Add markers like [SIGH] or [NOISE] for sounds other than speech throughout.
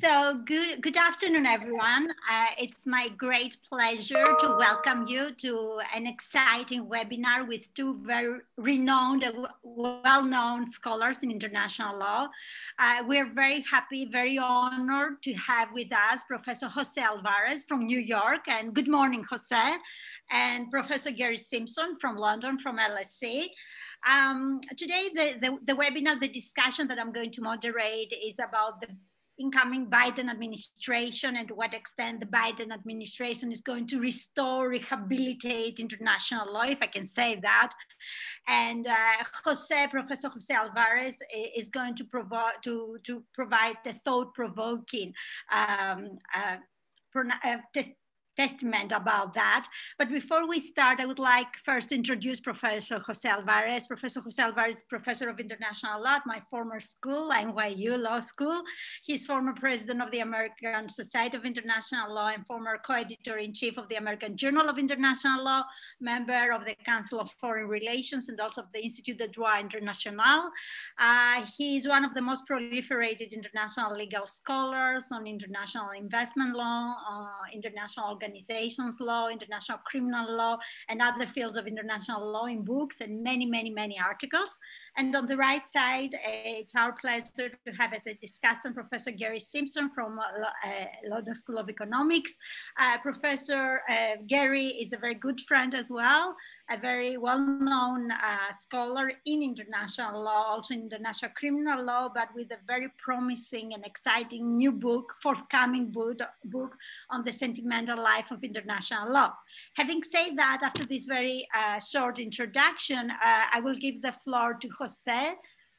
So good, good afternoon, everyone. Uh, it's my great pleasure to welcome you to an exciting webinar with two very renowned, well-known scholars in international law. Uh, we're very happy, very honored to have with us Professor Jose Alvarez from New York. And good morning, Jose. And Professor Gerry Simpson from London, from LSE. Um, today, the, the, the webinar, the discussion that I'm going to moderate is about the incoming Biden administration and to what extent the Biden administration is going to restore, rehabilitate international law, if I can say that. And uh, Jose, Professor Jose Alvarez is going to, provide to, to provide the thought-provoking um, uh, uh, testament about that. But before we start, I would like first to introduce Professor Jose Alvarez. Professor Jose Alvarez is professor of international law at my former school, NYU Law School. He's former president of the American Society of International Law and former co-editor-in-chief of the American Journal of International Law, member of the Council of Foreign Relations and also of the Institut de Droit International. Uh, he is one of the most proliferated international legal scholars on international investment law, uh, international organizations law, international criminal law, and other fields of international law in books and many, many, many articles. And on the right side, it's our pleasure to have as a discussant Professor Gerry Simpson from uh, uh, London School of Economics. Uh, Professor uh, Gerry is a very good friend as well a very well-known uh, scholar in international law, also in international criminal law, but with a very promising and exciting new book, forthcoming book, book on the sentimental life of international law. Having said that, after this very uh, short introduction, uh, I will give the floor to Jose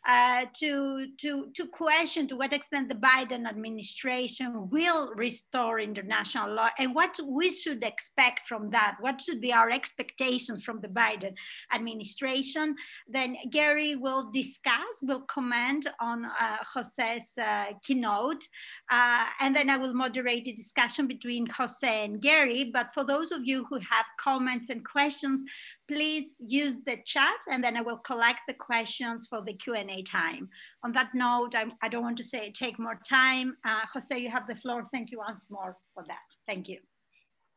uh, to, to, to question to what extent the Biden administration will restore international law and what we should expect from that. What should be our expectations from the Biden administration? Then Gerry will discuss, will comment on uh, Jose's uh, keynote, uh, and then I will moderate the discussion between Jose and Gerry. But for those of you who have comments and questions, please use the chat and then I will collect the questions for the Q&A time. On that note, I'm, I do not want to say take more time. Uh, Jose, you have the floor. Thank you once more for that. Thank you.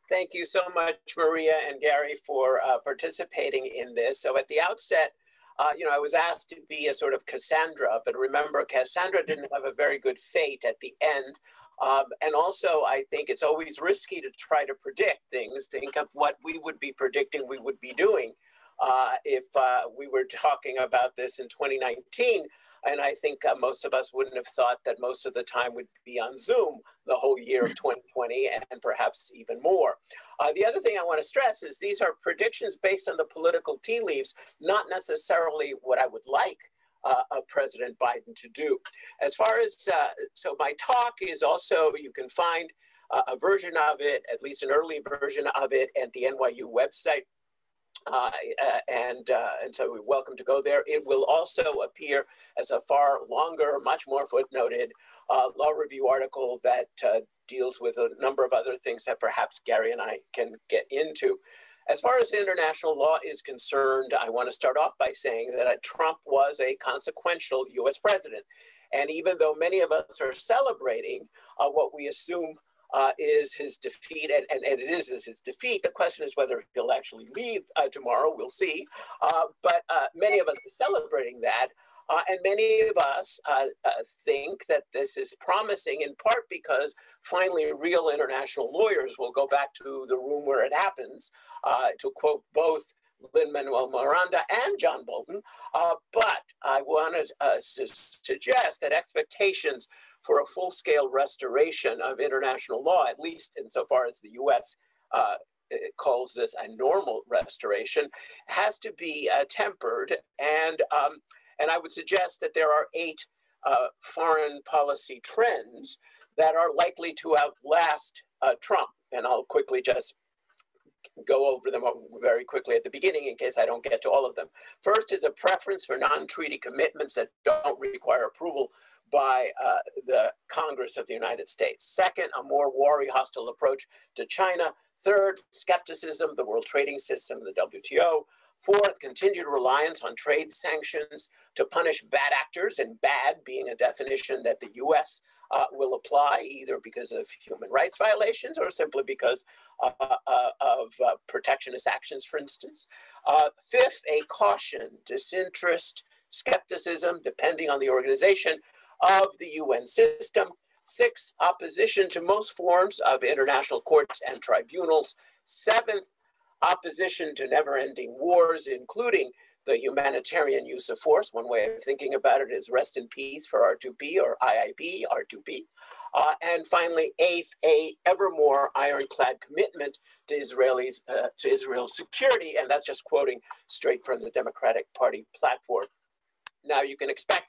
Thank you so much, Maria and Gerry, for uh, participating in this. So at the outset, uh, you know, I was asked to be a sort of Cassandra, but remember, Cassandra didn't have a very good fate at the end. Um, and also, I think it's always risky to try to predict things. Think of what we would be predicting we would be doing uh, if uh, we were talking about this in 2019. And I think uh, most of us wouldn't have thought that most of the time would be on Zoom the whole year of 2020 and perhaps even more. Uh, the other thing I want to stress is these are predictions based on the political tea leaves, not necessarily what I would like uh, of President Biden to do. As far as, uh, so my talk is also, you can find uh, a version of it, at least an early version of it at the NYU website. Uh, uh, and uh, and so we're welcome to go there. It will also appear as a far longer, much more footnoted law review article that deals with a number of other things that perhaps Gerry and I can get into. As far as international law is concerned, I want to start off by saying that uh, Trump was a consequential US president. And even though many of us are celebrating uh, what we assume uh, is his defeat, and, and, and, it is, is his defeat. The question is whether he'll actually leave uh, tomorrow. We'll see. Uh, but uh, many of us are celebrating that. Uh, and many of us uh, uh, think that this is promising in part because finally real international lawyers will go back to the room where it happens, uh, to quote both Lin-Manuel Miranda and John Bolton. Uh, but I want to uh, suggest that expectations for a full-scale restoration of international law, at least insofar as the US calls this a normal restoration, has to be tempered. And um, and I would suggest that there are eight uh, foreign policy trends that are likely to outlast uh, Trump. And I'll quickly just go over them very quickly at the beginning in case I don't get to all of them. First is a preference for non-treaty commitments that don't require approval by uh, the Congress of the United States. Second, a more wary, hostile approach to China. Third, skepticism, the World Trading System, the WTO. Fourth, continued reliance on trade sanctions to punish bad actors, and bad being a definition that the US uh, will apply either because of human rights violations or simply because uh, uh, of uh, protectionist actions, for instance. Uh, fifth, a caution, disinterest, skepticism, depending on the organization of the UN system. Six, opposition to most forms of international courts and tribunals. Seventh, opposition to never ending wars, including the humanitarian use of force. One way of thinking about it is rest in peace for R2P or RIP, R2P. Uh, and finally, eighth, a ever more ironclad commitment to Israelis uh, to Israel's security, and that's just quoting straight from the Democratic Party platform. Now you can expect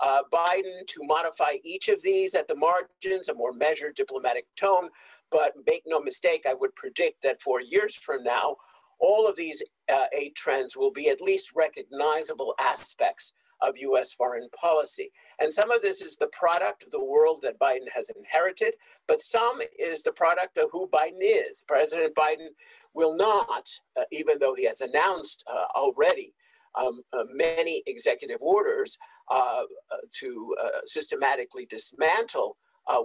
uh, Biden to modify each of these at the margins, a more measured diplomatic tone, but make no mistake, I would predict that four years from now, all of these uh, eight trends will be at least recognizable aspects of US foreign policy. And some of this is the product of the world that Biden has inherited, but some is the product of who Biden is. President Biden will not, uh, even though he has announced uh, already um, uh, many executive orders uh, uh, to systematically dismantle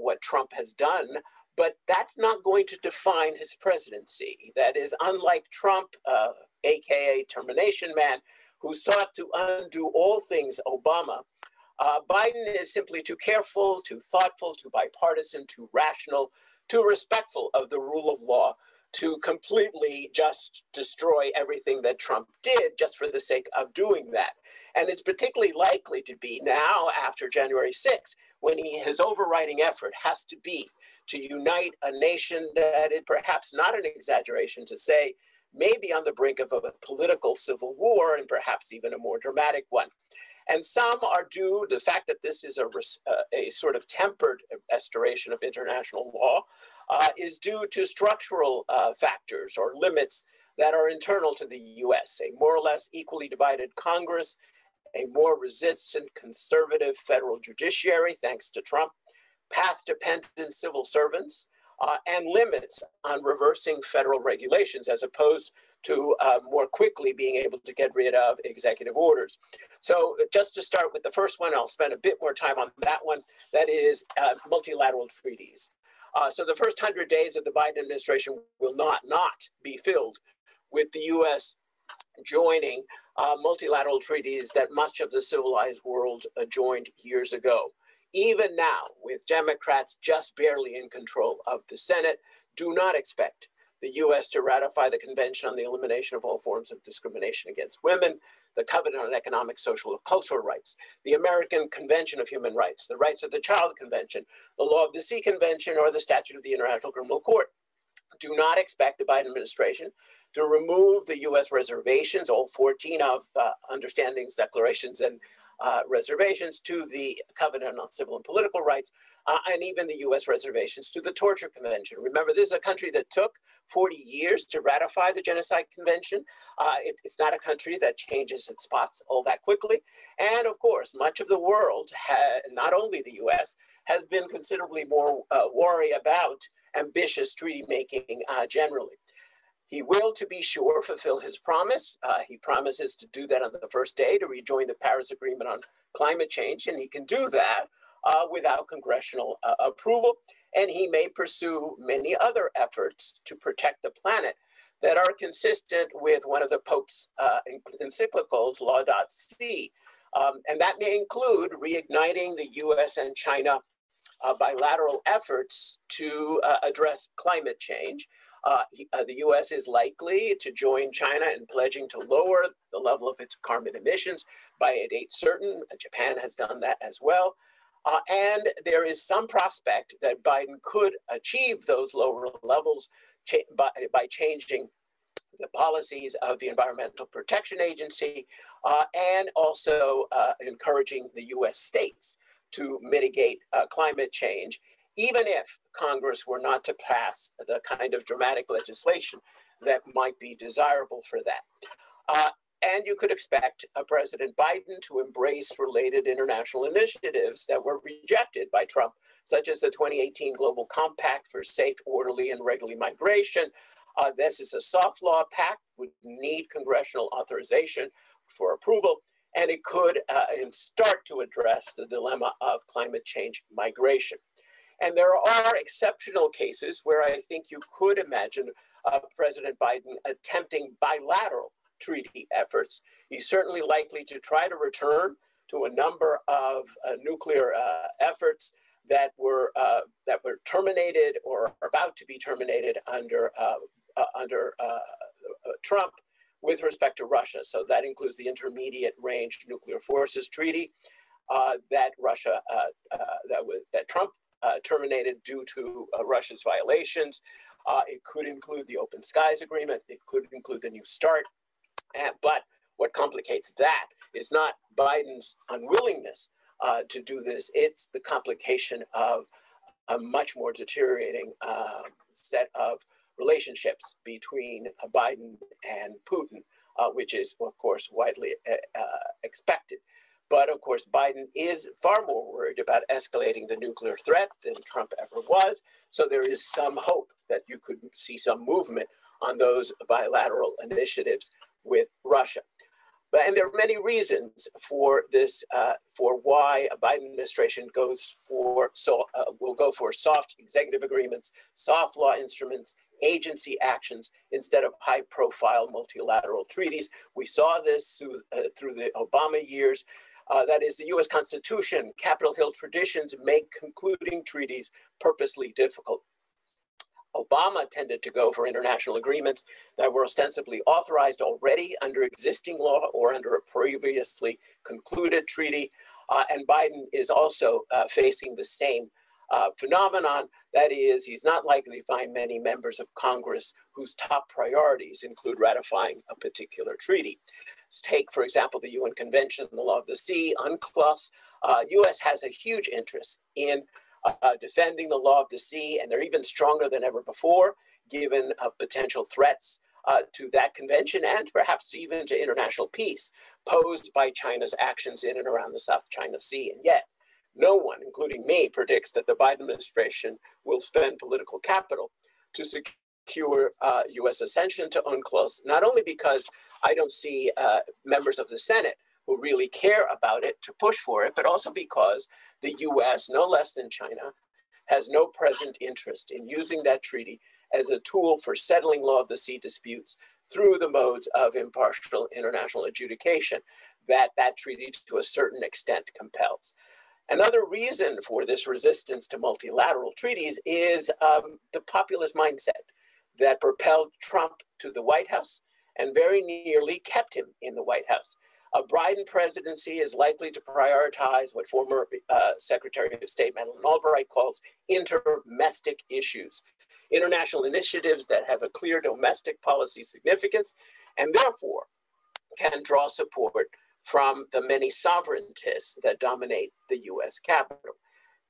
what Trump has done, but that's not going to define his presidency. That is, unlike Trump, uh, AKA Termination Man, who sought to undo all things Obama, uh, Biden is simply too careful, too thoughtful, too bipartisan, too rational, too respectful of the rule of law to completely just destroy everything that Trump did just for the sake of doing that. And it's particularly likely to be now after January 6th when he, his overriding effort has to be to unite a nation that is perhaps not an exaggeration to say maybe on the brink of a political civil war and perhaps even a more dramatic one. And some are due the fact that this is a, uh, a sort of tempered restoration of international law uh, is due to structural uh, factors or limits that are internal to the US, a more or less equally divided Congress, a more resistant conservative federal judiciary, thanks to Trump, path dependent civil servants, uh, and limits on reversing federal regulations as opposed to uh, more quickly being able to get rid of executive orders. So just to start with the first one, I'll spend a bit more time on that one, that is uh, multilateral treaties. Uh, so the first 100 days of the Biden administration will not, not be filled with the US joining uh, multilateral treaties that much of the civilized world uh, joined years ago even now, with Democrats just barely in control of the Senate, do not expect the US to ratify the Convention on the Elimination of All Forms of Discrimination Against Women, the Covenant on Economic, Social, and Cultural Rights, the American Convention of Human Rights, the Rights of the Child Convention, the Law of the Sea Convention, or the Statute of the International Criminal Court. Do not expect the Biden administration to remove the US reservations, all 14 of uh, understandings, declarations, and uh, reservations to the Covenant on Civil and Political Rights, uh, and even the US reservations to the Torture Convention. Remember, this is a country that took 40 years to ratify the Genocide Convention. Uh, it, it's not a country that changes its spots all that quickly. And of course, much of the world, not only the US, has been considerably more uh, worried about ambitious treaty making uh, generally. He will, to be sure, fulfill his promise. Uh, he promises to do that on the first day to rejoin the Paris Agreement on climate change, and he can do that uh, without congressional uh, approval. And he may pursue many other efforts to protect the planet that are consistent with one of the Pope's uh, encyclicals, Laudato Si. Um, and that may include reigniting the US and China uh, bilateral efforts to uh, address climate change uh, uh, the US is likely to join China in pledging to lower the level of its carbon emissions by a date certain. Japan has done that as well. Uh, and there is some prospect that Biden could achieve those lower levels cha- by, by changing the policies of the Environmental Protection Agency uh, and also uh, encouraging the US states to mitigate uh, climate change even if Congress were not to pass the kind of dramatic legislation that might be desirable for that. Uh, and you could expect uh, President Biden to embrace related international initiatives that were rejected by Trump, such as the 2018 Global Compact for Safe, Orderly, and Regular Migration. Uh, this is a soft law pact, would need congressional authorization for approval, and it could uh, start to address the dilemma of climate change migration. And there are exceptional cases where I think you could imagine uh, President Biden attempting bilateral treaty efforts. He's certainly likely to try to return to a number of uh, nuclear uh, efforts that were uh, that were terminated or about to be terminated under uh, uh, under Trump with respect to Russia. So that includes the Intermediate Range Nuclear Forces Treaty that Russia that that Trump terminated due to Russia's violations. it could include the Open Skies Agreement. It could include the New START. And, but what complicates that is not Biden's unwillingness uh, to do this, it's the complication of a much more deteriorating uh, set of relationships between uh, Biden and Putin, uh, which is, of course, widely uh, uh, expected. But of course, Biden is far more worried about escalating the nuclear threat than Trump ever was. So there is some hope that you could see some movement on those bilateral initiatives with Russia. But, and there are many reasons for this, uh, for why a Biden administration goes for, so uh, will go for soft executive agreements, soft law instruments, agency actions instead of high profile multilateral treaties. We saw this through, uh, through the Obama years. Uh, that is, the US Constitution, Capitol Hill traditions make concluding treaties purposely difficult. Obama tended to go for international agreements that were ostensibly authorized already under existing law or under a previously concluded treaty. Uh, and Biden is also uh, facing the same uh, phenomenon. That is, he's not likely to find many members of Congress whose top priorities include ratifying a particular treaty. Take, for example, the UN Convention on the Law of the Sea, UNCLOS. U.S. Uh, has a huge interest in uh, defending the law of the sea, and they're even stronger than ever before, given uh, potential threats uh, to that convention and perhaps even to international peace posed by China's actions in and around the South China Sea. And yet, no one, including me, predicts that the Biden administration will spend political capital to secure uh, U.S. ascension to UNCLOS, not only because I don't see uh, members of the Senate who really care about it to push for it, but also because the US, no less than China, has no present interest in using that treaty as a tool for settling law of the sea disputes through the modes of impartial international adjudication that that treaty to a certain extent compels. Another reason for this resistance to multilateral treaties is um, the populist mindset that propelled Trump to the White House and very nearly kept him in the White House. A Biden presidency is likely to prioritize what former uh, Secretary of State Madeleine Albright calls intermestic issues, international initiatives that have a clear domestic policy significance and therefore can draw support from the many sovereigntists that dominate the US Capitol.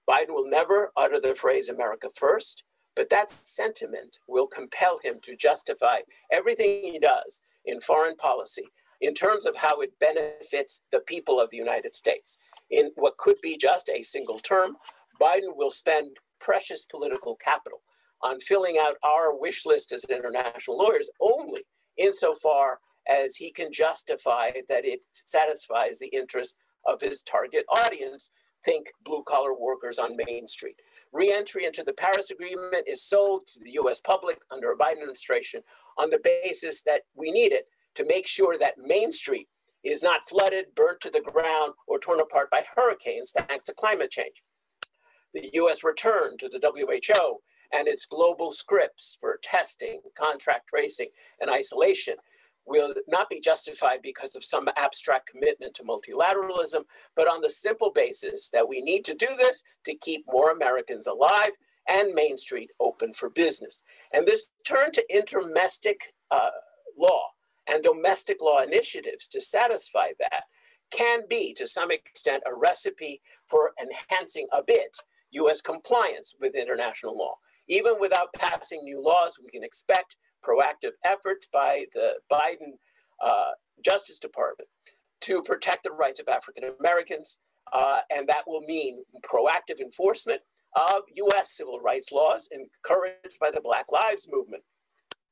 Biden will never utter the phrase America first, but that sentiment will compel him to justify everything he does in foreign policy in terms of how it benefits the people of the United States. In what could be just a single term, Biden will spend precious political capital on filling out our wish list as international lawyers only insofar as he can justify that it satisfies the interest of his target audience. Think blue collar workers on Main Street. Reentry into the Paris Agreement is sold to the US public under a Biden administration on the basis that we need it to make sure that Main Street is not flooded, burnt to the ground, or torn apart by hurricanes thanks to climate change. The US return to the WHO and its global scripts for testing, contract tracing, and isolation will not be justified because of some abstract commitment to multilateralism, but on the simple basis that we need to do this to keep more Americans alive and Main Street open for business. And this turn to intermestic uh, law and domestic law initiatives to satisfy that can be, to some extent, a recipe for enhancing a bit US compliance with international law. Even without passing new laws, we can expect proactive efforts by the Biden uh, Justice Department to protect the rights of African Americans. Uh, and that will mean proactive enforcement of US civil rights laws encouraged by the Black Lives Movement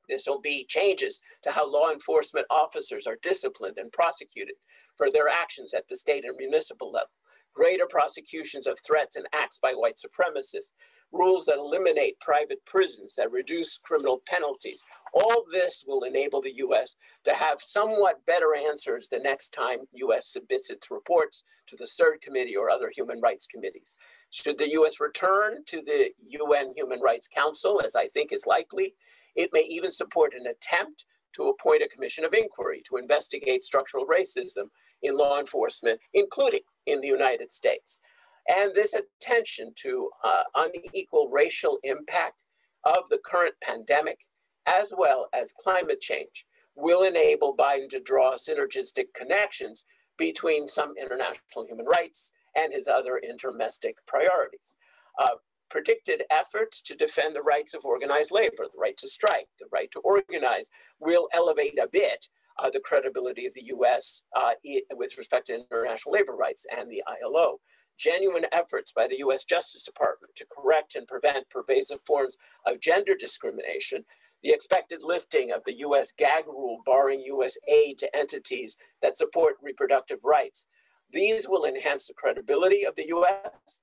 this will be changes to how law enforcement officers are disciplined and prosecuted for their actions at the state and municipal level, greater prosecutions of threats and acts by white supremacists, rules that eliminate private prisons, that reduce criminal penalties. All this will enable the US to have somewhat better answers the next time US submits its reports to the CERD committee or other human rights committees. Should the US return to the UN Human Rights Council, as I think is likely, it may even support an attempt to appoint a commission of inquiry to investigate structural racism in law enforcement, including in the United States. And this attention to uh, unequal racial impact of the current pandemic, as well as climate change, will enable Biden to draw synergistic connections between some international human rights and his other intermestic priorities. Uh, predicted efforts to defend the rights of organized labor, the right to strike, the right to organize, will elevate a bit uh, the credibility of the US uh, with respect to international labor rights and the ILO. Genuine efforts by the US Justice Department to correct and prevent pervasive forms of gender discrimination, the expected lifting of the US gag rule barring US aid to entities that support reproductive rights. These will enhance the credibility of the US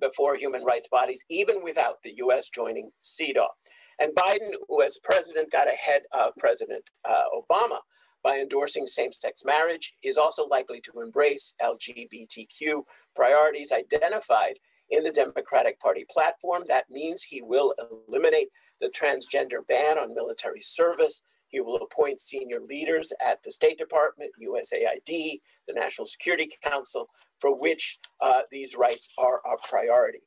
before human rights bodies, even without the US joining CEDAW. And Biden, who as president got ahead of President uh, Obama by endorsing same sex marriage, is also likely to embrace LGBTQ priorities identified in the Democratic Party platform. That means he will eliminate the transgender ban on military service. He will appoint senior leaders at the State Department, USAID, the National Security Council, for which uh, these rights are a priority.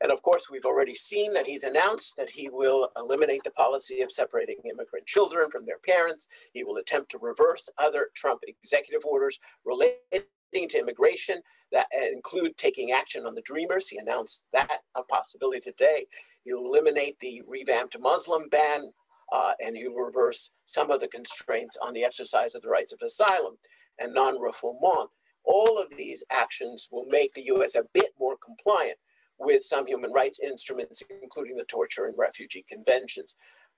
And of course, we've already seen that he's announced that he will eliminate the policy of separating immigrant children from their parents. He will attempt to reverse other Trump executive orders relating to immigration that include taking action on the Dreamers. He announced that a possibility today. He'll eliminate the revamped Muslim ban uh, and he'll reverse some of the constraints on the exercise of the rights of asylum and non-refoulement. All of these actions will make the US a bit more compliant with some human rights instruments, including the torture and refugee conventions.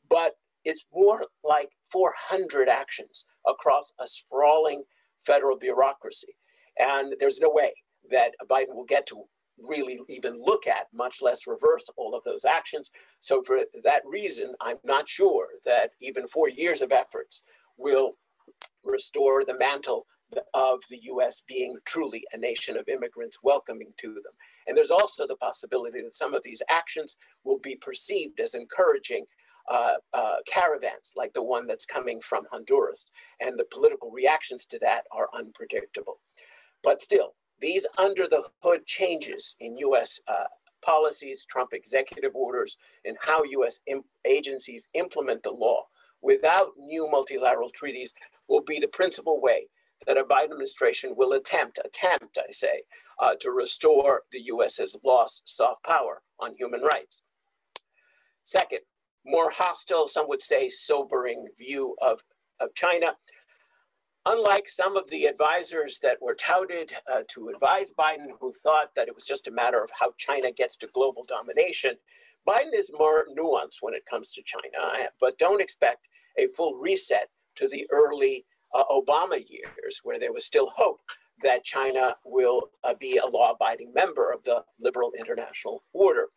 But it's more like 400 actions across a sprawling federal bureaucracy. And there's no way that Biden will get to really even look at, much less reverse all of those actions. So, for that reason, I'm not sure that even four years of efforts will restore the mantle of the US being truly a nation of immigrants welcoming to them. And there's also the possibility that some of these actions will be perceived as encouraging uh, uh, caravans like the one that's coming from Honduras. And the political reactions to that are unpredictable. But still, these under the hood changes in US uh, policies, Trump executive orders, and how US imp- agencies implement the law without new multilateral treaties will be the principal way that a Biden administration will attempt, attempt, I say, uh, to restore the US's lost soft power on human rights. Second, more hostile, some would say sobering view of, of China. Unlike some of the advisors that were touted uh, to advise Biden, who thought that it was just a matter of how China gets to global domination, Biden is more nuanced when it comes to China, but don't expect a full reset to the early uh, Obama years, where there was still hope that China will uh, be a law abiding member of the liberal international order.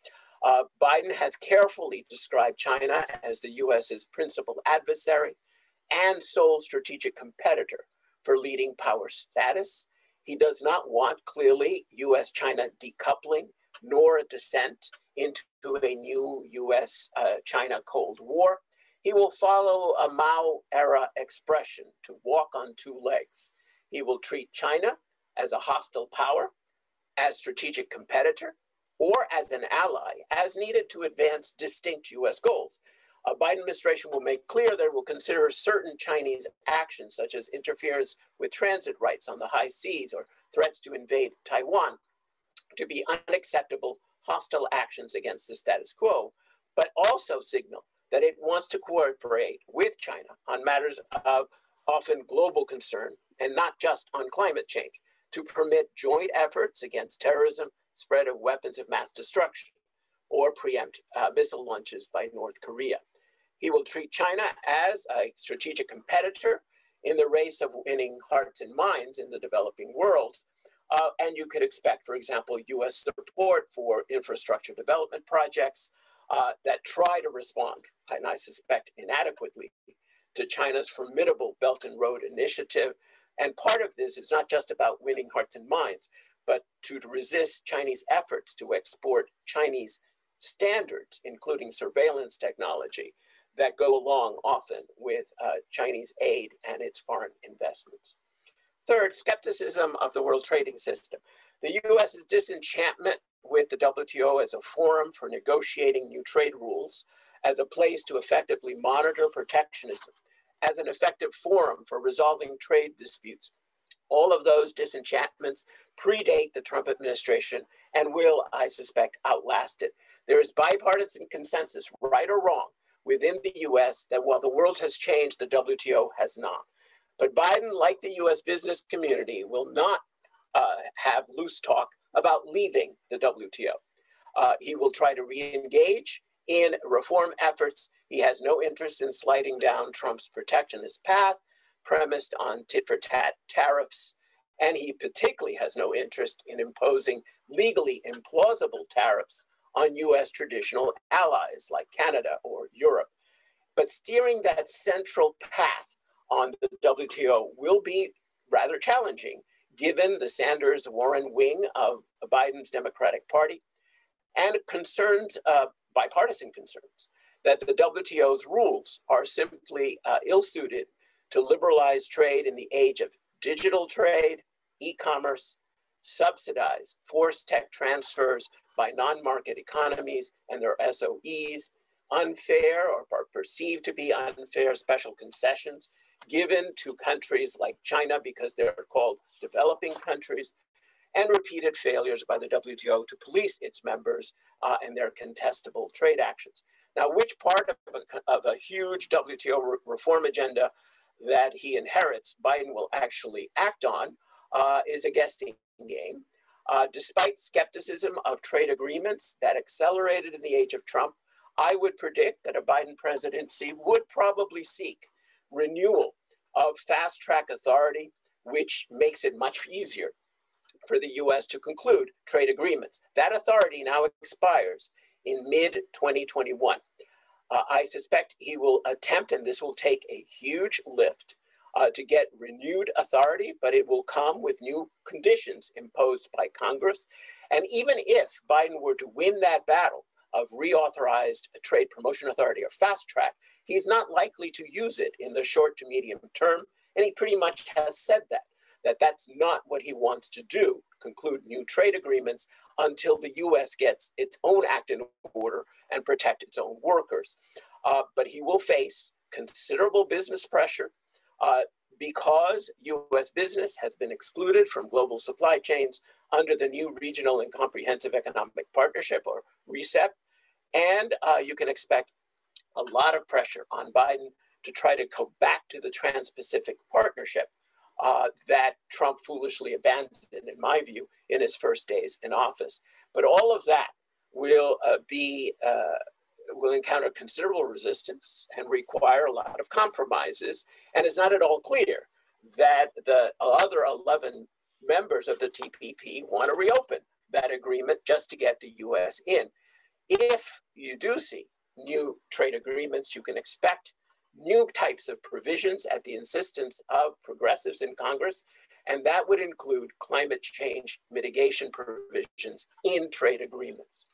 Uh, Biden has carefully described China as the US's principal adversary and sole strategic competitor for leading power status. He does not want clearly US China decoupling nor a descent into a new US uh, China Cold War. He will follow a Mao era expression to walk on two legs. He will treat China as a hostile power, as strategic competitor, or as an ally as needed to advance distinct US goals. A Biden administration will make clear that it will consider certain Chinese actions, such as interference with transit rights on the high seas or threats to invade Taiwan, to be unacceptable hostile actions against the status quo, but also signal that it wants to cooperate with China on matters of often global concern and not just on climate change to permit joint efforts against terrorism, spread of weapons of mass destruction, or preempt uh, missile launches by North Korea. He will treat China as a strategic competitor in the race of winning hearts and minds in the developing world, Uh, and you could expect, for example, US support for infrastructure development projects uh, that try to respond, and I suspect inadequately, to China's formidable Belt and Road Initiative. And part of this is not just about winning hearts and minds, but to, resist Chinese efforts to export Chinese standards, including surveillance technology, that go along often with uh, Chinese aid and its foreign investments. Third, skepticism of the world trading system. The US's disenchantment with the WTO as a forum for negotiating new trade rules, as a place to effectively monitor protectionism, as an effective forum for resolving trade disputes. All of those disenchantments predate the Trump administration and will, I suspect, outlast it. There is bipartisan consensus, right or wrong, within the US that while the world has changed, the WTO has not. But Biden, like the US business community, will not uh, have loose talk about leaving the WTO. Uh, he will try to re engage in reform efforts. He has no interest in sliding down Trump's protectionist path, premised on tit for tat tariffs. And he particularly has no interest in imposing legally implausible tariffs on US traditional allies like Canada or Europe. But steering that central path on the WTO will be rather challenging given the Sanders Warren wing of Biden's Democratic Party and concerns, uh, bipartisan concerns, that the WTO's rules are simply uh, ill suited to liberalize trade in the age of digital trade, e commerce, subsidized forced tech transfers by non market economies and their SOEs, unfair or perceived to be unfair special concessions given to countries like China because they're called developing countries, and repeated failures by the WTO to police its members uh, and their contestable trade actions. Now, which part of a, of a huge WTO re- reform agenda that he inherits, Biden will actually act on, uh, is a guessing game. Uh, despite skepticism of trade agreements that accelerated in the age of Trump, I would predict that a Biden presidency would probably seek renewal of fast track authority, which makes it much easier for the US to conclude trade agreements. That authority now expires in mid 2021. Uh, I suspect he will attempt, and this will take a huge lift uh, to get renewed authority, but it will come with new conditions imposed by Congress. And even if Biden were to win that battle of reauthorized trade promotion authority or fast track, he's not likely to use it in the short to medium term. And he pretty much has said that, that that's not what he wants to do, conclude new trade agreements until the US gets its own act in order and protect its own workers. Uh, but he will face considerable business pressure uh, because US business has been excluded from global supply chains under the new Regional and Comprehensive Economic Partnership or RCEP. And uh, you can expect a lot of pressure on Biden to try to go back to the Trans Pacific Partnership uh, that Trump foolishly abandoned, in my view, in his first days in office. But all of that will uh, be uh, will encounter considerable resistance and require a lot of compromises. And it's not at all clear that the other 11 members of the TPP want to reopen that agreement just to get the US in. If you do see new trade agreements, you can expect new types of provisions at the insistence of progressives in Congress. And that would include climate change mitigation provisions in trade agreements.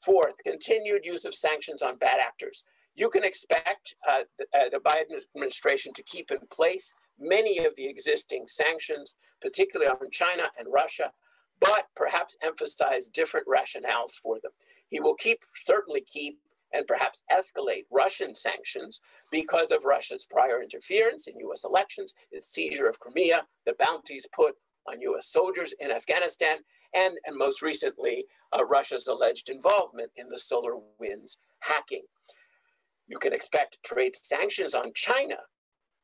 Fourth, continued use of sanctions on bad actors. You can expect uh, the, uh, the Biden administration to keep in place many of the existing sanctions, particularly on China and Russia, but perhaps emphasize different rationales for them. He will keep, certainly keep, and perhaps escalate Russian sanctions because of Russia's prior interference in US elections, its seizure of Crimea, the bounties put on US soldiers in Afghanistan, and, and most recently, uh, Russia's alleged involvement in the solar winds hacking. You can expect trade sanctions on China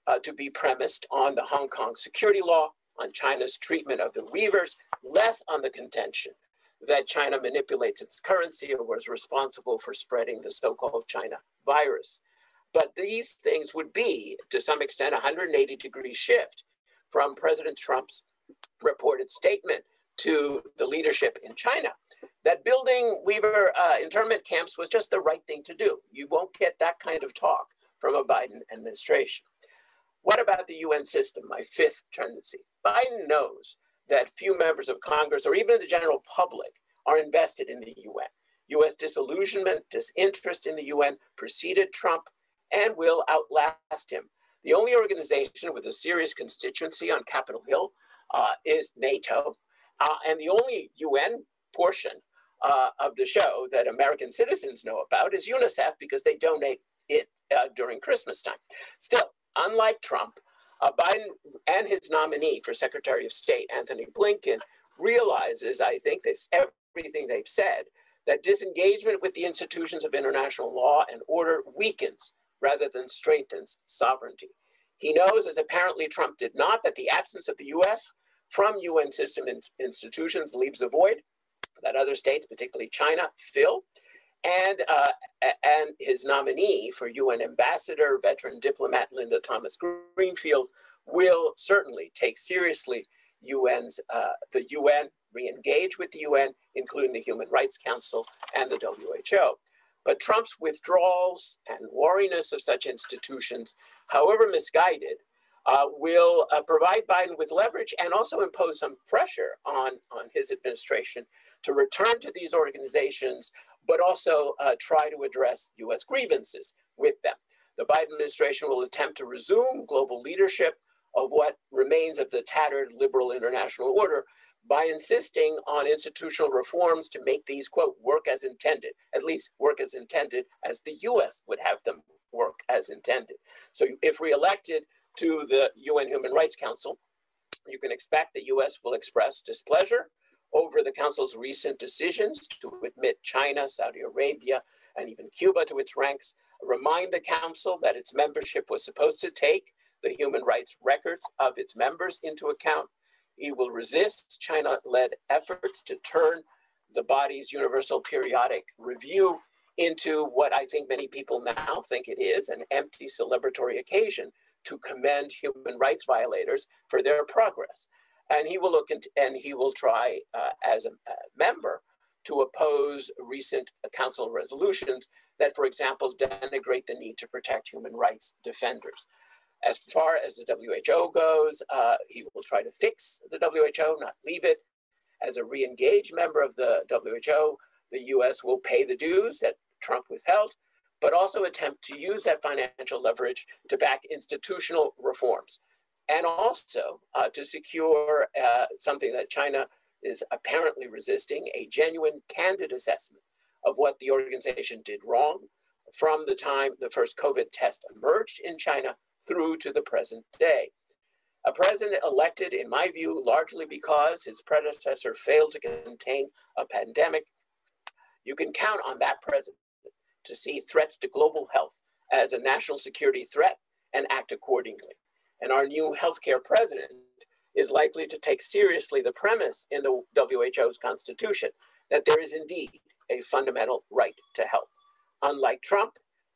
uh, to be premised on the Hong Kong security law, on China's treatment of the Uyghurs, less on the contention that China manipulates its currency or was responsible for spreading the so called China virus. But these things would be, to some extent, a 180 degree shift from President Trump's reported statement to the leadership in China that building Uyghur uh, internment camps was just the right thing to do. You won't get that kind of talk from a Biden administration. What about the UN system? My fifth tendency. Biden knows that few members of Congress or even the general public are invested in the UN. US disillusionment, disinterest in the UN preceded Trump and will outlast him. The only organization with a serious constituency on Capitol Hill uh, is NATO. Uh, and the only UN portion uh, of the show that American citizens know about is UNICEF because they donate it uh, during Christmas time. Still, unlike Trump, uh, Biden and his nominee for Secretary of State, Antony Blinken, realizes, I think, this everything they've said, that disengagement with the institutions of international law and order weakens rather than strengthens sovereignty. He knows, as apparently Trump did not, that the absence of the US from UN system in institutions leaves a void that other states, particularly China, fill. And, uh, and his nominee for UN ambassador, veteran diplomat Linda Thomas Greenfield, will certainly take seriously UN's, uh, the UN, re-engage with the UN, including the Human Rights Council and the WHO. But Trump's withdrawals and wariness of such institutions, however misguided, uh, will uh, provide Biden with leverage and also impose some pressure on, on his administration to return to these organizations, but also uh, try to address US grievances with them. The Biden administration will attempt to resume global leadership of what remains of the tattered liberal international order by insisting on institutional reforms to make these, quote, work as intended, at least work as intended as the US would have them work as intended. So if reelected to the UN Human Rights Council, you can expect the US will express displeasure over the Council's recent decisions to admit China, Saudi Arabia, and even Cuba to its ranks, remind the Council that its membership was supposed to take the human rights records of its members into account. He will resist China led efforts to turn the body's universal periodic review into what I think many people now think it is an empty celebratory occasion to commend human rights violators for their progress and he will look into, and he will try uh, as a, a, member to oppose recent council resolutions that, for example, denigrate the need to protect human rights defenders. As far as the WHO goes, uh, he will try to fix the WHO, not leave it. As a re-engaged member of the WHO, the US will pay the dues that Trump withheld, but also attempt to use that financial leverage to back institutional reforms and also uh, to secure uh, something that China is apparently resisting a genuine, candid assessment of what the organization did wrong from the time the first COVID test emerged in China through to the present day. A president elected, in my view, largely because his predecessor failed to contain a pandemic. You can count on that president to see threats to global health as a national security threat and act accordingly. And our new healthcare president is likely to take seriously the premise in the WHO's constitution that there is indeed a fundamental right to health. Unlike Trump,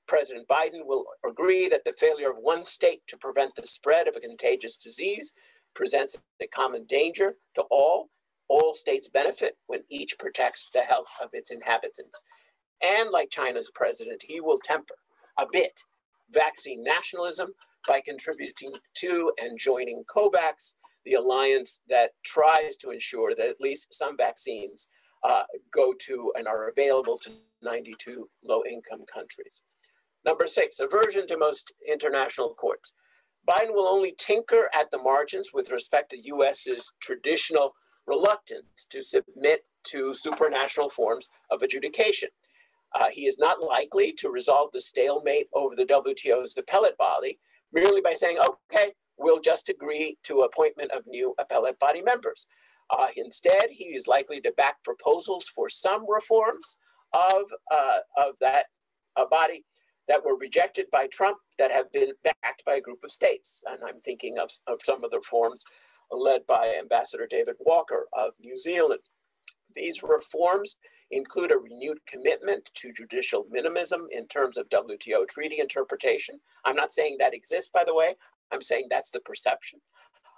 President Biden will agree that the failure of one state to prevent the spread of a contagious disease presents a common danger to all. All states benefit when each protects the health of its inhabitants. And like China's president, he will temper a bit vaccine nationalism by contributing to and joining COVAX, the alliance that tries to ensure that at least some vaccines uh, go to and are available to 92 low income countries. Number six, aversion to most international courts. Biden will only tinker at the margins with respect to US's traditional reluctance to submit to supranational forms of adjudication. Uh, he is not likely to resolve the stalemate over the WTO's appellate body merely by saying, okay, we'll just agree to appointment of new appellate body members. Uh, instead, he is likely to back proposals for some reforms of, uh, of that uh, body that were rejected by Trump that have been backed by a group of states. And I'm thinking of, of some of the reforms led by Ambassador David Walker of New Zealand. These reforms include a renewed commitment to judicial minimism in terms of WTO treaty interpretation. I'm not saying that exists, by the way. I'm saying that's the perception.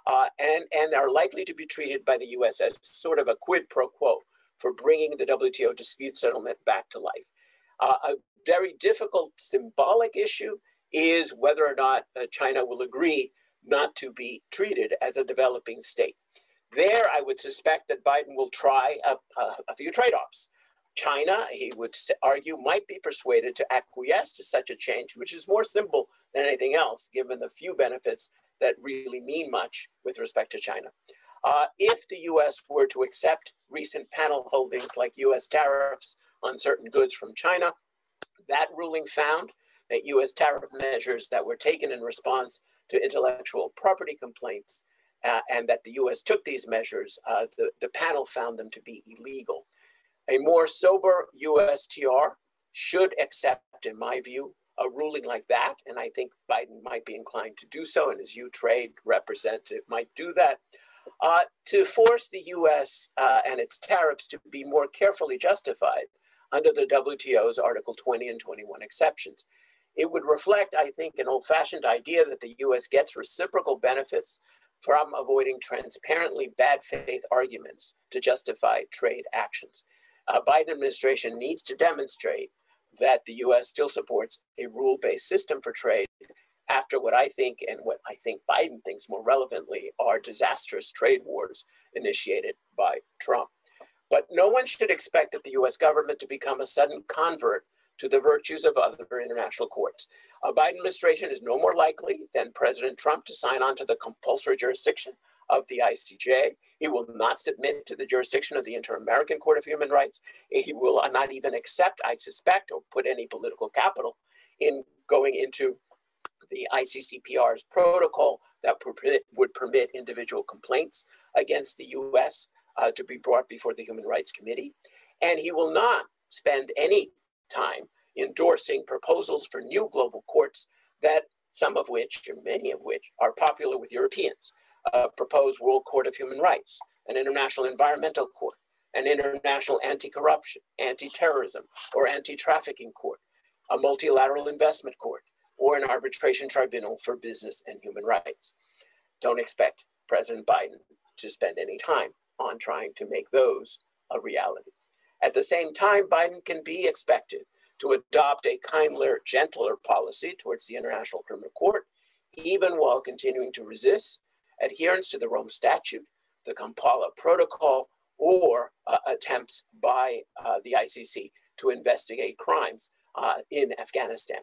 uh, and, and are likely to be treated by the US as sort of a quid pro quo for bringing the WTO dispute settlement back to life. Uh, a very difficult symbolic issue is whether or not uh, China will agree not to be treated as a developing state. There, I would suspect that Biden will try a, a, a few trade offs. China, he would argue, might be persuaded to acquiesce to such a change, which is more simple than anything else, given the few benefits that really mean much with respect to China. Uh, if the US were to accept recent panel holdings like US tariffs on certain goods from China, that ruling found that US tariff measures that were taken in response to intellectual property complaints uh, and that the US took these measures, uh, the, the panel found them to be illegal. A more sober USTR should accept, in my view, a ruling like that. And I think Biden might be inclined to do so, and his U trade representative might do that. Uh, to force the US uh, and its tariffs to be more carefully justified under the WTO's Article 20 and 21 exceptions. It would reflect, I think, an old fashioned idea that the US gets reciprocal benefits from avoiding transparently bad faith arguments to justify trade actions. Uh, Biden administration needs to demonstrate that the US still supports a rule-based system for trade after what I think and what I think Biden thinks more relevantly are disastrous trade wars initiated by Trump. But no one should expect that the US government to become a sudden convert to the virtues of other international courts. A Biden administration is no more likely than President Trump to sign on to the compulsory jurisdiction of the ICJ. He will not submit to the jurisdiction of the Inter-American Court of Human Rights. He will not even accept, I suspect, or put any political capital in going into the ICCPR's protocol that would permit individual complaints against the US uh, to be brought before the Human Rights Committee. And he will not spend any time endorsing proposals for new global courts that some of which, or many of which, are popular with Europeans. A proposed World Court of Human Rights, an International Environmental Court, an International Anti Corruption, Anti Terrorism, or Anti Trafficking Court, a Multilateral Investment Court, or an Arbitration Tribunal for Business and Human Rights. Don't expect President Biden to spend any time on trying to make those a reality. At the same time, Biden can be expected to adopt a kinder, gentler policy towards the International Criminal Court, even while continuing to resist adherence to the Rome Statute, the Kampala Protocol, or uh, attempts by uh, the ICC to investigate crimes uh, in Afghanistan.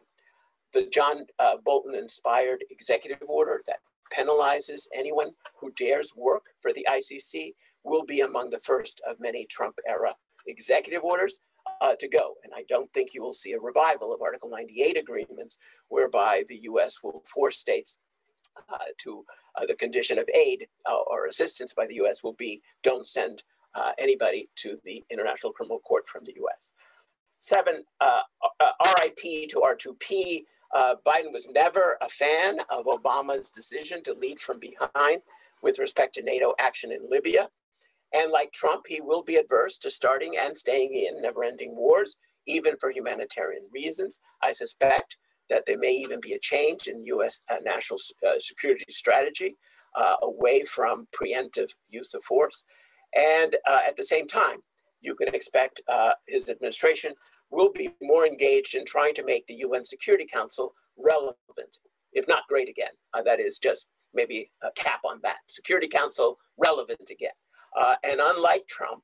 The John uh, Bolton inspired executive order that penalizes anyone who dares work for the ICC will be among the first of many Trump era executive orders uh, to go. And I don't think you will see a revival of Article 98 agreements whereby the US will force states uh, to uh, the condition of aid uh, or assistance by the US will be don't send uh, anybody to the International Criminal Court from the US. Seven, uh, RIP to R2P. Biden was never a fan of Obama's decision to lead from behind with respect to NATO action in Libya. And like Trump, he will be adverse to starting and staying in never ending wars, even for humanitarian reasons. I suspect that there may even be a change in US uh, national uh, security strategy uh, away from preemptive use of force. And at the same time, you can expect his administration will be more engaged in trying to make the UN Security Council relevant, if not great again. Uh, that is just maybe a cap on that. Security Council relevant again. Uh, and unlike Trump,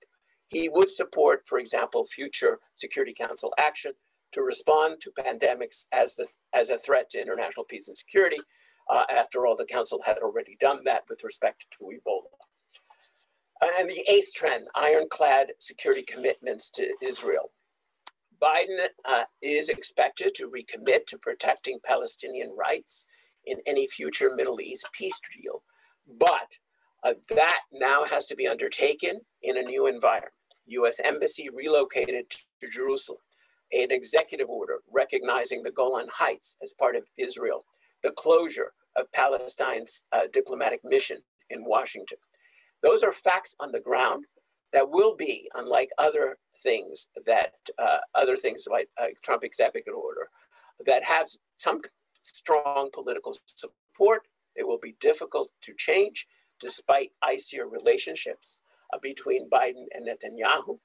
he would support, for example, future Security Council action to respond to pandemics as, the, as a threat to international peace and security. Uh, after all, the Council had already done that with respect to Ebola. And the eighth trend, ironclad security commitments to Israel. Biden uh, is expected to recommit to protecting Palestinian rights in any future Middle East peace deal. But uh, that now has to be undertaken in a new environment. US Embassy relocated to Jerusalem, an executive order recognizing the Golan Heights as part of Israel, the closure of Palestine's uh, diplomatic mission in Washington. Those are facts on the ground that will be, unlike other things that uh, other things like uh, Trump executive order, that have some strong political support. It will be difficult to change despite icier relationships uh, between Biden and Netanyahu.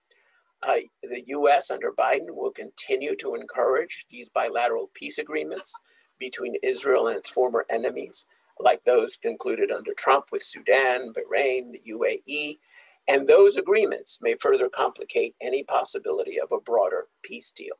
Uh, the US under Biden will continue to encourage these bilateral peace agreements between Israel and its former enemies, like those concluded under Trump with Sudan, Bahrain, the UAE. And those agreements may further complicate any possibility of a broader peace deal.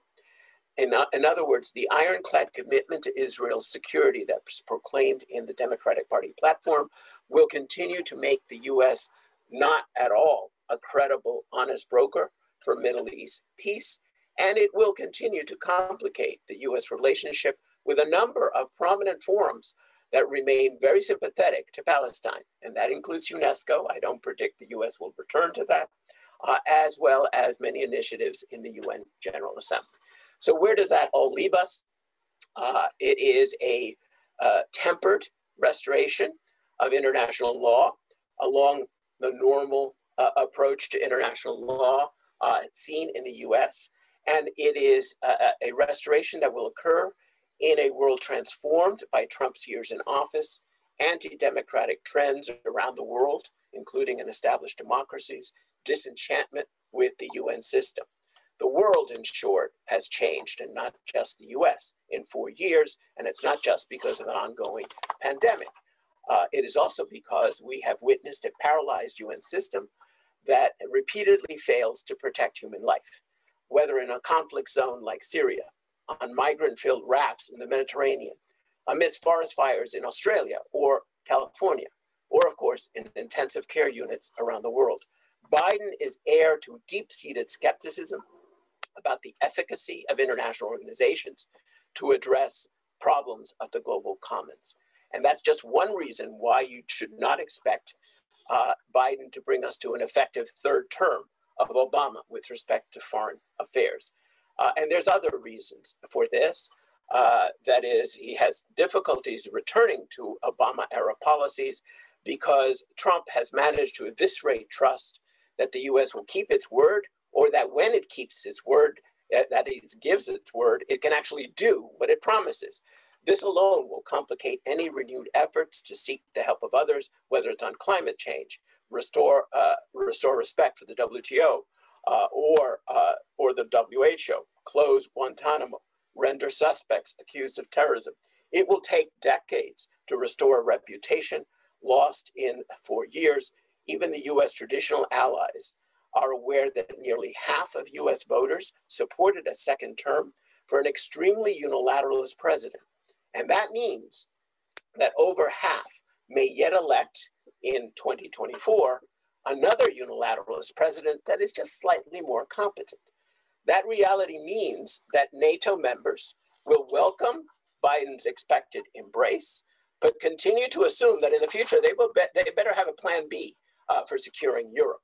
In, uh, in other words, the ironclad commitment to Israel's security that's proclaimed in the Democratic Party platform will continue to make the US not at all a credible, honest broker for Middle East peace, and it will continue to complicate the US relationship with a number of prominent forums that remain very sympathetic to Palestine, and that includes UNESCO. I don't predict the US will return to that, uh, as well as many initiatives in the UN General Assembly. So, where does that all leave us? Uh, it is a uh, tempered restoration of international law along the normal uh, approach to international law uh, seen in the US. And it is a, a restoration that will occur in a world transformed by Trump's years in office, anti democratic trends around the world, including in established democracies, disenchantment with the UN system. The world, in short, has changed, and not just the US in four years. And it's not just because of an ongoing pandemic. Uh, it is also because we have witnessed a paralyzed UN system that repeatedly fails to protect human life, whether in a conflict zone like Syria, on migrant filled rafts in the Mediterranean, amidst forest fires in Australia or California, or of course in intensive care units around the world. Biden is heir to deep seated skepticism about the efficacy of international organizations to address problems of the global commons. And that's just one reason why you should not expect uh, Biden to bring us to an effective third term of Obama with respect to foreign affairs. Uh, and there's other reasons for this. Uh, that is, he has difficulties returning to Obama era policies because Trump has managed to eviscerate trust that the US will keep its word, or that when it keeps its word, uh, that it gives its word, it can actually do what it promises. This alone will complicate any renewed efforts to seek the help of others, whether it's on climate change, restore, uh, restore respect for the WTO, uh, or, uh, or the WHO, close Guantanamo, render suspects accused of terrorism. It will take decades to restore a reputation lost in four years. Even the US traditional allies are aware that nearly half of US voters supported a second term for an extremely unilateralist president. And that means that over half may yet elect in 2024 another unilateralist president that is just slightly more competent. That reality means that NATO members will welcome Biden's expected embrace, but continue to assume that in the future they will be, they better have a plan B uh, for securing Europe.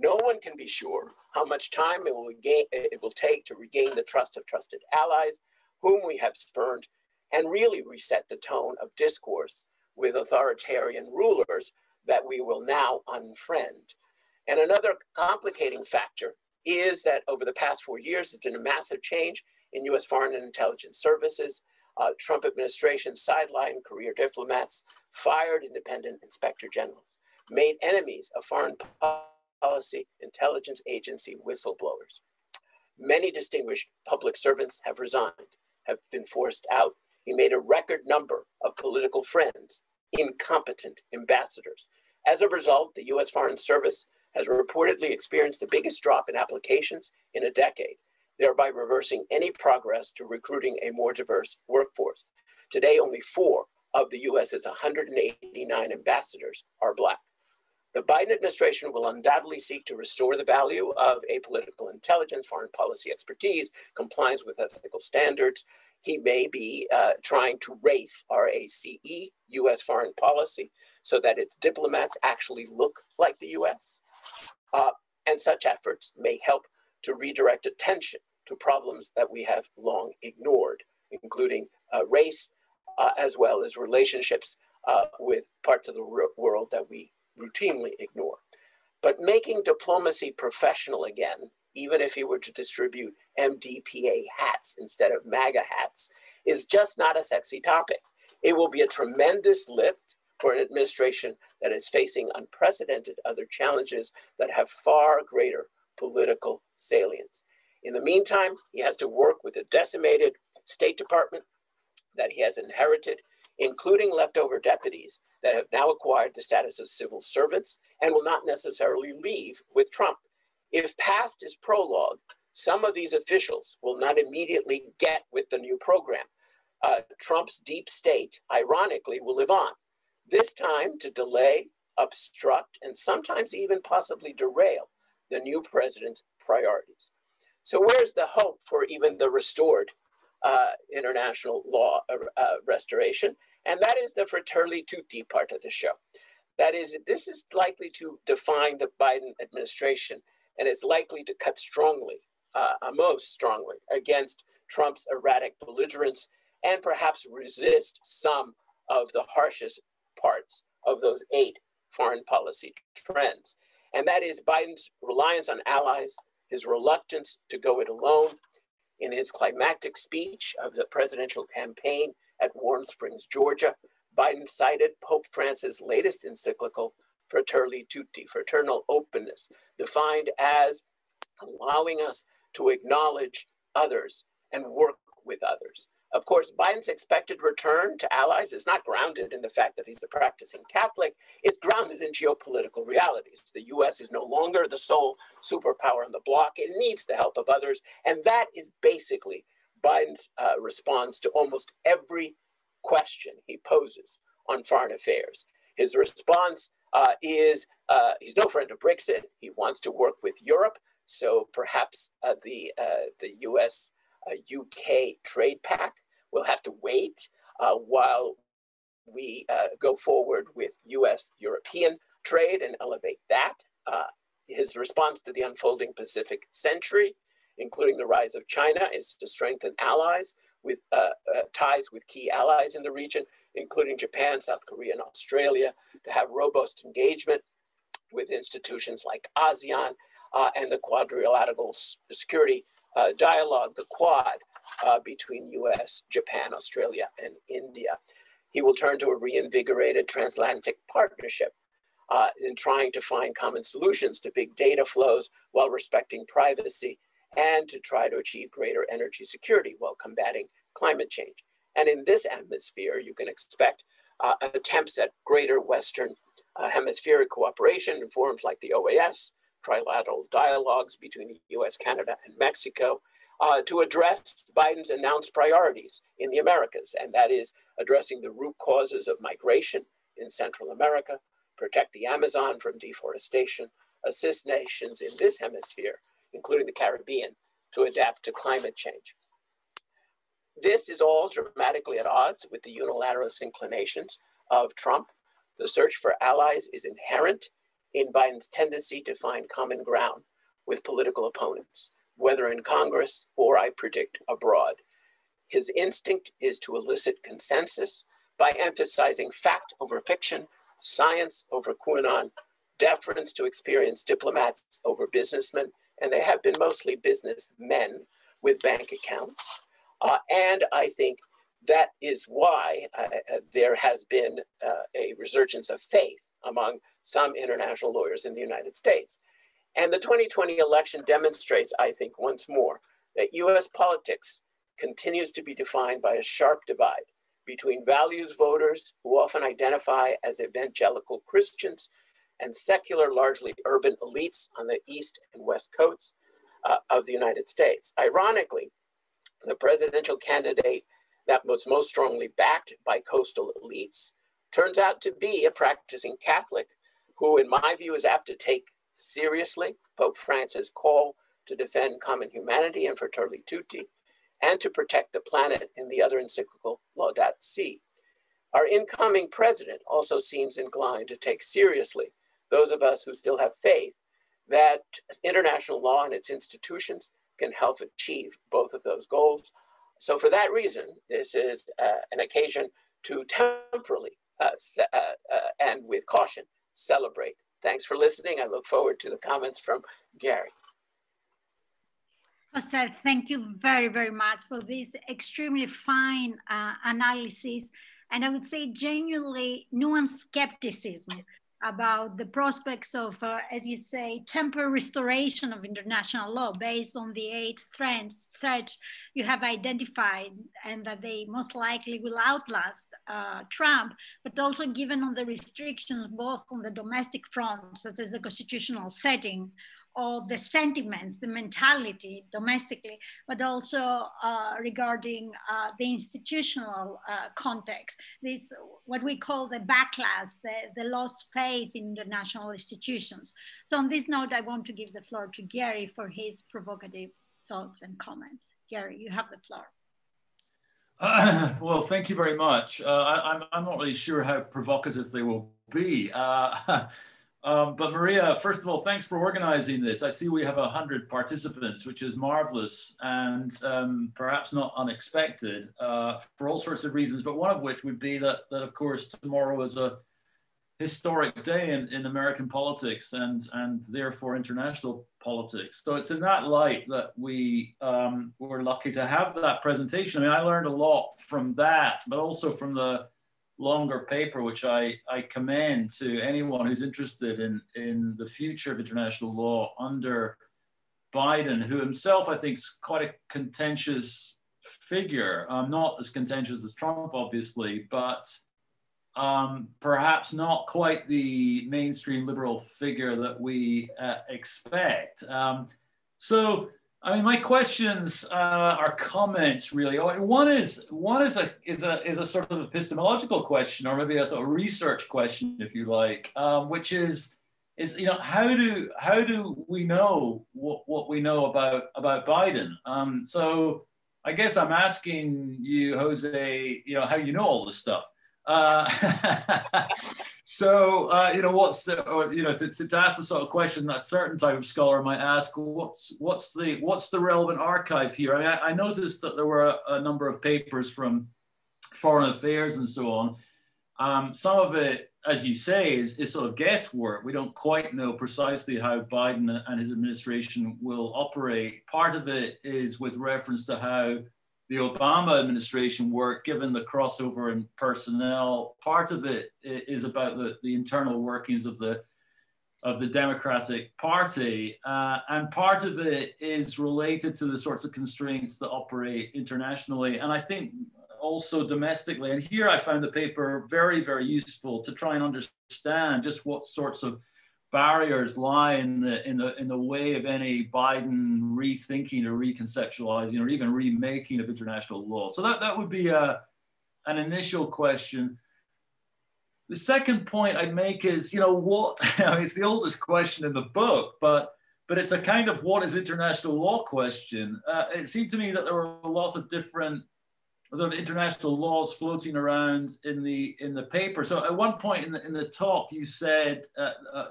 No one can be sure how much time it will, gain, it will take to regain the trust of trusted allies, whom we have spurned, and really reset the tone of discourse with authoritarian rulers that we will now unfriend. And another complicating factor is that over the past four years, there's been a massive change in US foreign and intelligence services. Uh, Trump administration sidelined career diplomats, fired independent inspector generals, made enemies of foreign policy intelligence agency whistleblowers. Many distinguished public servants have resigned, have been forced out. He made a record number of political friends, incompetent ambassadors. As a result, the US Foreign Service has reportedly experienced the biggest drop in applications in a decade, thereby reversing any progress to recruiting a more diverse workforce. Today, only four of the US's 189 ambassadors are Black. The Biden administration will undoubtedly seek to restore the value of apolitical intelligence, foreign policy expertise, compliance with ethical standards. He may be uh, trying to race RACE, US foreign policy, so that its diplomats actually look like the US. Uh, and such efforts may help to redirect attention to problems that we have long ignored, including uh, race, uh, as well as relationships uh, with parts of the world that we routinely ignore. But making diplomacy professional again, even if he were to distribute MDPA hats instead of MAGA hats, is just not a sexy topic. It will be a tremendous lift for an administration that is facing unprecedented other challenges that have far greater political salience. In the meantime, he has to work with a decimated State Department that he has inherited, including leftover deputies that have now acquired the status of civil servants and will not necessarily leave with Trump. If past is prologue, some of these officials will not immediately get with the new program. Uh, Trump's deep state, ironically, will live on, this time to delay, obstruct, and sometimes even possibly derail the new president's priorities. So, where's the hope for even the restored uh, international law uh, uh restoration? And that is the Fratelli Tutti part of the show. That is, this is likely to define the Biden administration and is likely to cut strongly, uh, uh, most strongly, against Trump's erratic belligerence and perhaps resist some of the harshest parts of those eight foreign policy trends. And that is Biden's reliance on allies, his reluctance to go it alone. In his climactic speech of the presidential campaign at Warm Springs, Georgia, Biden cited Pope Francis' latest encyclical, Fratelli Tutti, fraternal openness, defined as allowing us to acknowledge others and work with others. Of course, Biden's expected return to allies is not grounded in the fact that he's a practicing Catholic. It's grounded in geopolitical realities. The US is no longer the sole superpower on the bloc. It needs the help of others. And that is basically Biden's uh, response to almost every question he poses on foreign affairs. His response uh, is uh, he's no friend of Brexit. He wants to work with Europe. So perhaps uh, the, uh, the US UK trade pact will have to wait uh, while we uh, go forward with US European trade and elevate that. his response to the unfolding Pacific century including the rise of China, is to strengthen allies with uh, uh, ties with key allies in the region, including Japan, South Korea, and Australia, to have robust engagement with institutions like ASEAN uh, and the quadrilateral security uh, dialogue, the Quad, uh, between US, Japan, Australia, and India. He will turn to a reinvigorated transatlantic partnership uh, in trying to find common solutions to big data flows while respecting privacy and to try to achieve greater energy security while combating climate change. And in this atmosphere, you can expect uh, attempts at greater Western uh, hemispheric cooperation in forums like the OAS, trilateral dialogues between the US, Canada, and Mexico uh, to address Biden's announced priorities in the Americas, and that is addressing the root causes of migration in Central America, protect the Amazon from deforestation, assist nations in this hemisphere including the Caribbean, to adapt to climate change. This is all dramatically at odds with the unilateralist inclinations of Trump. The search for allies is inherent in Biden's tendency to find common ground with political opponents, whether in Congress or, I predict, abroad. His instinct is to elicit consensus by emphasizing fact over fiction, science over QAnon, deference to experienced diplomats over businessmen, and they have been mostly businessmen with bank accounts. Uh, and I think that is why uh, uh, there has been uh, a resurgence of faith among some international lawyers in the United States. And the 2020 election demonstrates, I think, once more that US politics continues to be defined by a sharp divide between values voters who often identify as evangelical Christians and secular, largely urban elites on the East and West coasts uh, of the United States. Ironically, the presidential candidate that was most strongly backed by coastal elites turns out to be a practicing Catholic who, in my view, is apt to take seriously Pope Francis' call to defend common humanity and fratelli tutti and to protect the planet in the other encyclical Laudato Si. Our incoming president also seems inclined to take seriously those of us who still have faith that international law and its institutions can help achieve both of those goals. So, for that reason, this is uh, an occasion to temporarily uh, uh, uh, and with caution celebrate. Thanks for listening. I look forward to the comments from Gerry. Jose, thank you very, very much for this extremely fine uh, analysis and I would say genuinely nuanced skepticism about the prospects of, uh, as you say, temporary restoration of international law based on the eight threats, threats you have identified and that they most likely will outlast uh, Trump, but also given on the restrictions both on the domestic front, such as the constitutional setting, or the sentiments, the mentality domestically, but also uh, regarding uh, the institutional uh, context. This, what we call the backlash, the, the lost faith in the national institutions. So on this note, I want to give the floor to Gerry for his provocative thoughts and comments. Gerry, you have the floor. Uh, [CLEARS THROAT] well, thank you very much. Uh, I, am not really sure how provocative they will be. Uh, [LAUGHS] Um, but Maria, first of all, thanks for organizing this. I see we have 100 participants, which is marvelous and um, perhaps not unexpected uh, for all sorts of reasons, but one of which would be that, that of course, tomorrow is a historic day in, in American politics and, and therefore international politics. So it's in that light that we um, were lucky to have that presentation. I mean, I learned a lot from that, but also from the longer paper, which I, I commend to anyone who's interested in, in the future of international law under Biden, who himself I think is quite a contentious figure, um, not as contentious as Trump, obviously, but um, perhaps not quite the mainstream liberal figure that we uh, expect. Um, so I mean, my questions uh, are comments really. One is one is a is a is a sort of epistemological question, or maybe a sort of research question, if you like, um, which is is you know how do how do we know what, what we know about about Biden? Um, so I guess I'm asking you, Jose, you know how you know all this stuff. Uh, [LAUGHS] so uh, you know what's the, or you know to, to, ask the sort of question that certain type of scholar might ask what's what's the what's the relevant archive here? I mean i, I noticed that there were a, a, number of papers from foreign affairs and so on. Um, some of it as you say is, is sort of guesswork. We don't quite know precisely how biden and his administration will operate. Part of it is with reference to how the Obama administration work, given the crossover in personnel. Part of it is about the, the internal workings of the of the Democratic Party, uh, and part of it is related to the sorts of constraints that operate internationally, and I think also domestically. And here I found the paper very, very useful to try and understand just what sorts of barriers lie in the in the in the way of any Biden rethinking or reconceptualizing or even remaking of international law. So that that would be a an initial question. The second point I'd make is, you know, what [LAUGHS] it's the oldest question in the book, but but it's a kind of what is international law question. Uh, it seemed to me that there were a lot of different sort of international laws floating around in the in the paper. So at one point in the in the talk, you said uh, uh,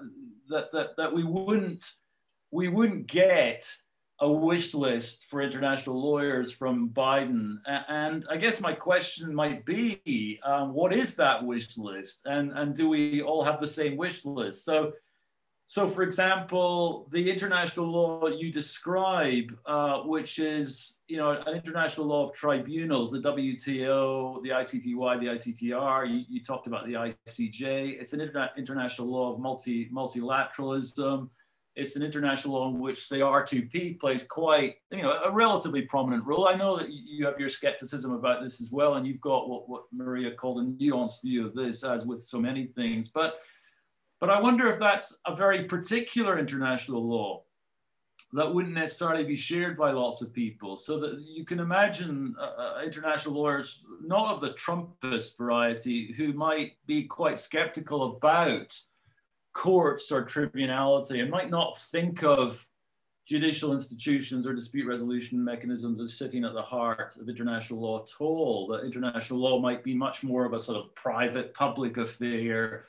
that, that that we wouldn't we wouldn't get a wish list for international lawyers from Biden. And I guess my question might be, um, what is that wish list? And, and do we all have the same wish list? So so, for example, the international law you describe, uh, which is you know an international law of tribunals, the WTO, the ICTY, the ICTR. You, you talked about the ICJ. It's an interna- international law of multi multilateralism. It's an international law in which, say, R2P plays quite you know a relatively prominent role. I know that you have your skepticism about this as well, and you've got what, what Maria called a nuanced view of this, as with so many things, but but I wonder if that's a very particular international law that wouldn't necessarily be shared by lots of people. So that you can imagine uh, uh, international lawyers, not of the Trumpist variety, who might be quite skeptical about courts or tribunality and might not think of judicial institutions or dispute resolution mechanisms as sitting at the heart of international law at all. That international law might be much more of a sort of private public affair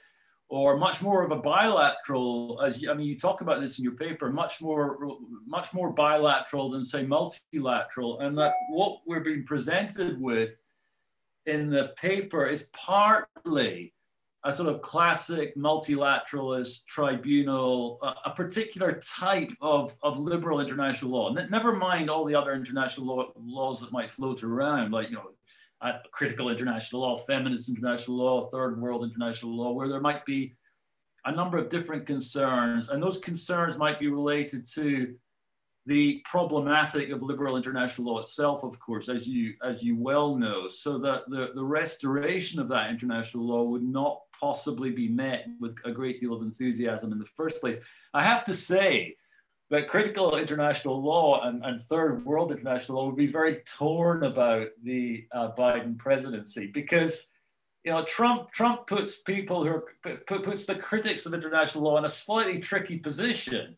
or much more of a bilateral as you, i mean you talk about this in your paper much more much more bilateral than say multilateral and that what we're being presented with in the paper is partly a sort of classic multilateralist tribunal, a, a particular type of, of liberal international law. N never mind all the other international law, laws that might float around, like, you know, uh, critical international law, feminist international law, third world international law, where there might be a number of different concerns. And those concerns might be related to the problematic of liberal international law itself, of course, as you, as you well know, so that the, the restoration of that international law would not possibly be met with a great deal of enthusiasm in the first place. I have to say that critical international law and, and third world international law would be very torn about the uh, Biden presidency because you know Trump Trump puts people who are, puts the critics of international law in a slightly tricky position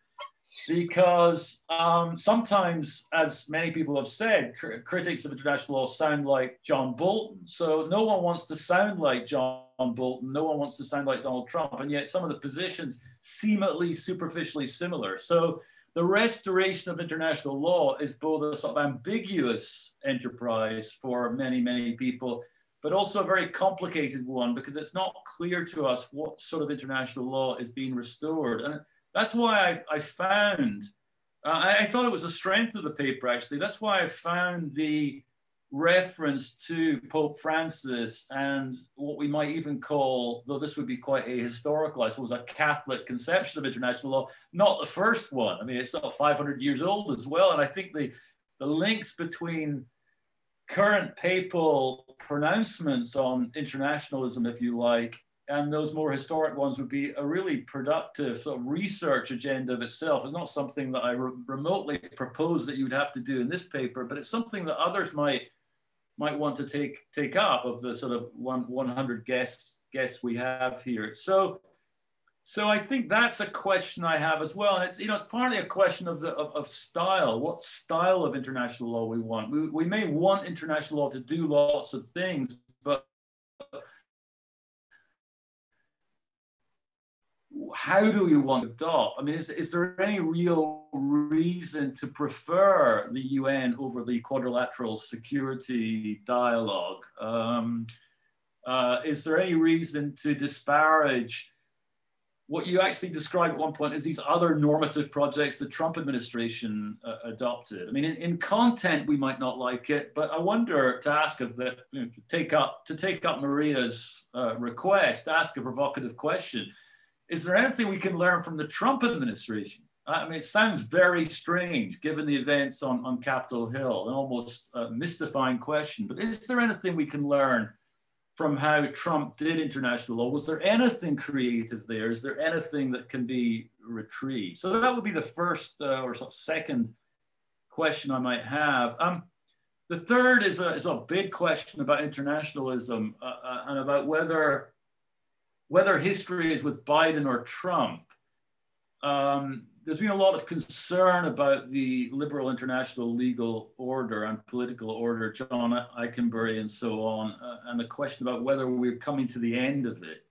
because um, sometimes, as many people have said, cr critics of international law sound like John Bolton. So no one wants to sound like John Bolton. No one wants to sound like Donald Trump. And yet some of the positions seem at least superficially similar. So the restoration of international law is both a sort of ambiguous enterprise for many, many people, but also a very complicated one because it's not clear to us what sort of international law is being restored. And that's why I, I found, uh, I, I, thought it was a strength of the paper actually. That's why I found the reference to Pope Francis and what we might even call, though this would be quite a historical, I suppose, a Catholic conception of international law, not the first one. I mean, it's not 500 years old as well. And I think the, the links between current papal pronouncements on internationalism, if you like, and those more historic ones would be a really productive sort of research agenda of itself. It's not something that I re remotely propose that you would have to do in this paper, but it's something that others might might want to take take up of the sort of one, 100 guests guests we have here. So so I think that's a question I have as well. And it's, you know, it's partly a question of, the, of, of style. What style of international law we want? We, we may want international law to do lots of things, how do we want to adopt? I mean, is, is there any real reason to prefer the UN over the quadrilateral security dialogue? Um, uh, is there any reason to disparage what you actually described at one point as these other normative projects the Trump administration uh, adopted? I mean, in, in, content, we might not like it, but I wonder to ask of that, you know, to take up to take up Maria's uh, request, ask a provocative question is there anything we can learn from the Trump administration? I mean, it sounds very strange given the events on, on Capitol Hill, an almost uh, mystifying question. But is there anything we can learn from how Trump did international law? Was there anything creative there? Is there anything that can be retrieved? So that would be the first uh, or second question I might have. Um, the third is a, is a big question about internationalism uh, uh and about whether whether history is with Biden or Trump, um, there's been a lot of concern about the liberal international legal order and political order, John Ikenberry and so on, uh, and the question about whether we're coming to the end of it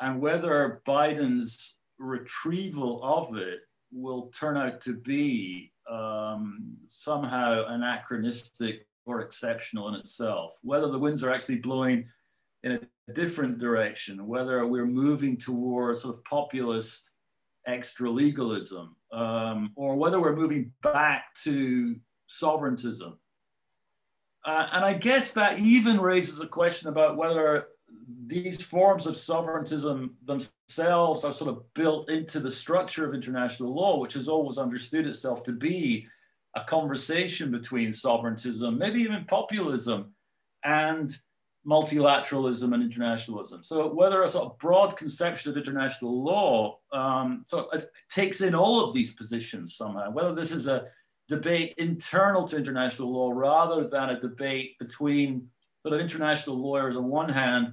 and whether Biden's retrieval of it will turn out to be um, somehow anachronistic or exceptional in itself, whether the winds are actually blowing in a different direction, whether we're moving towards sort of populist extra legalism, um, or whether we're moving back to sovereigntism. Uh, and I guess that even raises a question about whether these forms of sovereigntism themselves are sort of built into the structure of international law, which has always understood itself to be a conversation between sovereigntism, maybe even populism, and multilateralism and internationalism. So whether a sort of broad conception of international law um, it takes in all of these positions somehow, whether this is a debate internal to international law rather than a debate between sort of international lawyers on one hand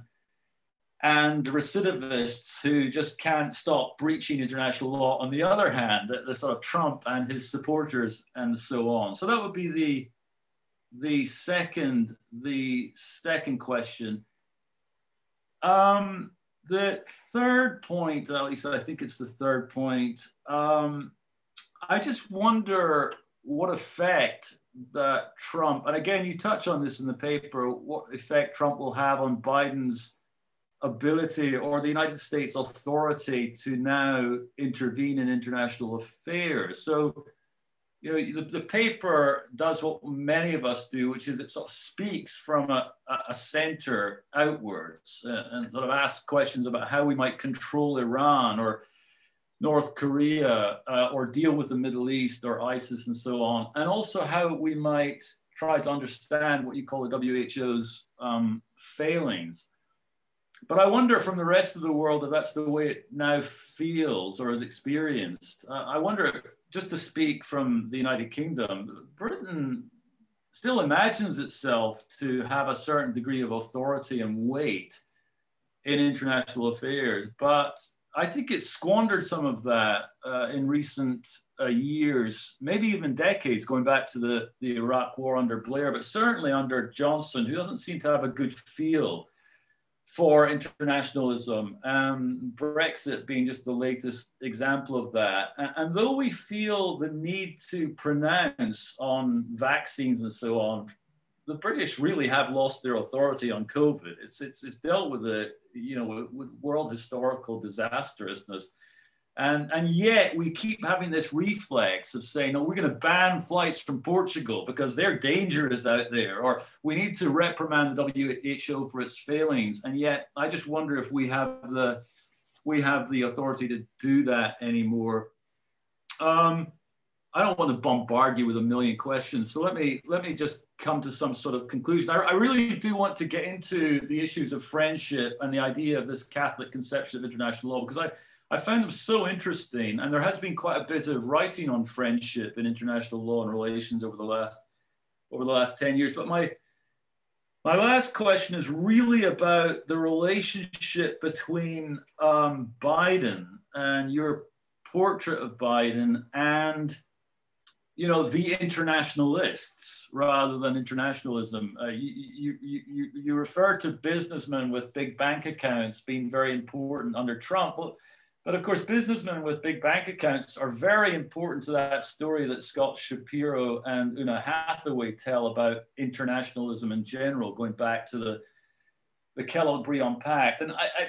and recidivists who just can't stop breaching international law on the other hand, the, the sort of Trump and his supporters and so on. So that would be the the second the second question. Um, the third point, at least I think it's the third point. Um, I just wonder what effect that Trump, and again, you touch on this in the paper, what effect Trump will have on Biden's ability or the United States authority to now intervene in international affairs. So, you know, the, the paper does what many of us do, which is it sort of speaks from a, a center outwards uh, and sort of asks questions about how we might control Iran or North Korea uh, or deal with the Middle East or ISIS and so on, and also how we might try to understand what you call the WHO's um, failings. But I wonder from the rest of the world if that's the way it now feels or is experienced. Uh, I wonder, just to speak from the United Kingdom, Britain still imagines itself to have a certain degree of authority and weight in international affairs, but I think it squandered some of that uh, in recent uh, years, maybe even decades, going back to the, the Iraq war under Blair, but certainly under Johnson, who doesn't seem to have a good feel for internationalism. Um, Brexit being just the latest example of that. And, and though we feel the need to pronounce on vaccines and so on the British really have lost their authority on COVID. It's, it's, it's dealt with a, you know, with, with world historical disastrousness. And, and yet we keep having this reflex of saying, no, we're going to ban flights from Portugal because they're dangerous out there, or we need to reprimand the WHO for its failings. And yet I just wonder if we have the, we have the authority to do that anymore. Um, I don't want to bombard you with a million questions. So let me let me just come to some sort of conclusion. I, I, really do want to get into the issues of friendship and the idea of this Catholic conception of international law because I, I found them so interesting. And there has been quite a bit of writing on friendship in international law and relations over the last over the last 10 years. But my my last question is really about the relationship between um, Biden and your portrait of Biden and you know, the internationalists rather than internationalism. Uh, you, you, you, you refer to businessmen with big bank accounts being very important under Trump. Well, but of course, businessmen with big bank accounts are very important to that story that Scott Shapiro and Oona Hathaway tell about internationalism in general, going back to the the Kellogg-Briand Pact. And I, I,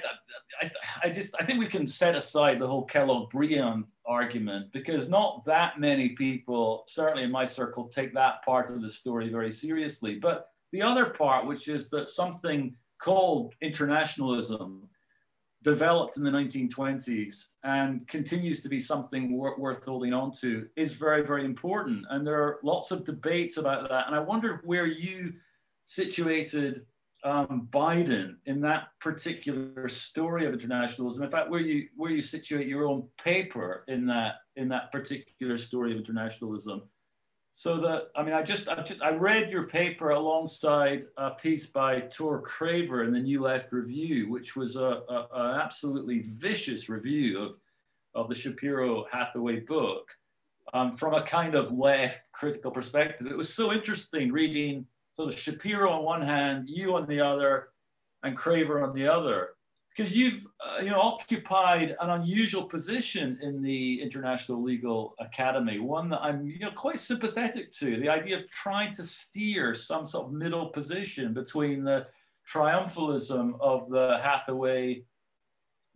I, I, just, I think we can set aside the whole Kellogg-Briand argument because not that many people, certainly in my circle, take that part of the story very seriously. But the other part, which is that something called internationalism developed in the 1920s and continues to be something wor worth holding on to is very, very important. And there are lots of debates about that. And I wonder where you situated um, Biden in that particular story of internationalism. In fact, where you where you situate your own paper in that in that particular story of internationalism. So that I mean, I just I, just, I read your paper alongside a piece by Tor Krever in the New Left Review, which was a, a an absolutely vicious review of of the Shapiro Hathaway book um, from a kind of left critical perspective. It was so interesting reading sort of Shapiro on one hand, you on the other, and Craver on the other, because you've uh, you know occupied an unusual position in the International Legal Academy, one that I'm you know quite sympathetic to. The idea of trying to steer some sort of middle position between the triumphalism of the Hathaway,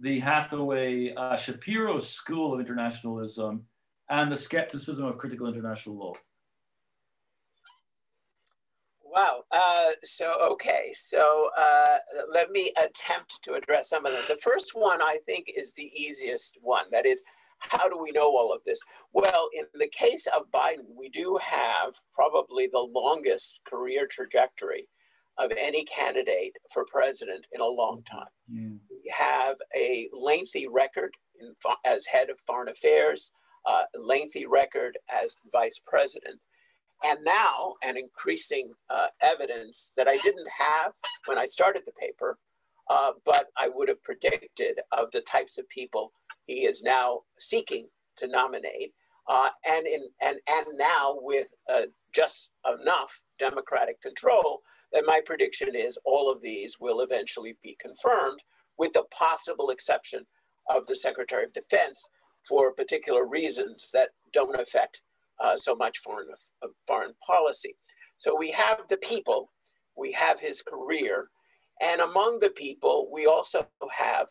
the Hathaway uh, Shapiro school of internationalism, and the skepticism of critical international law. Wow. Uh, so, okay. So uh, let me attempt to address some of them. The first one, I think, is the easiest one. That is, how do we know all of this? Well, in the case of Biden, we do have probably the longest career trajectory of any candidate for president in a long time. Yeah. We have a lengthy record in, as head of foreign affairs, uh, lengthy record as vice president and now an increasing uh, evidence that I didn't have when I started the paper, uh, but I would have predicted of the types of people he is now seeking to nominate, uh, and in and and now with uh, just enough Democratic control that my prediction is all of these will eventually be confirmed, with the possible exception of the Secretary of Defense for particular reasons that don't affect uh, so much foreign, uh, foreign policy. So we have the people, we have his career, And among the people, we also have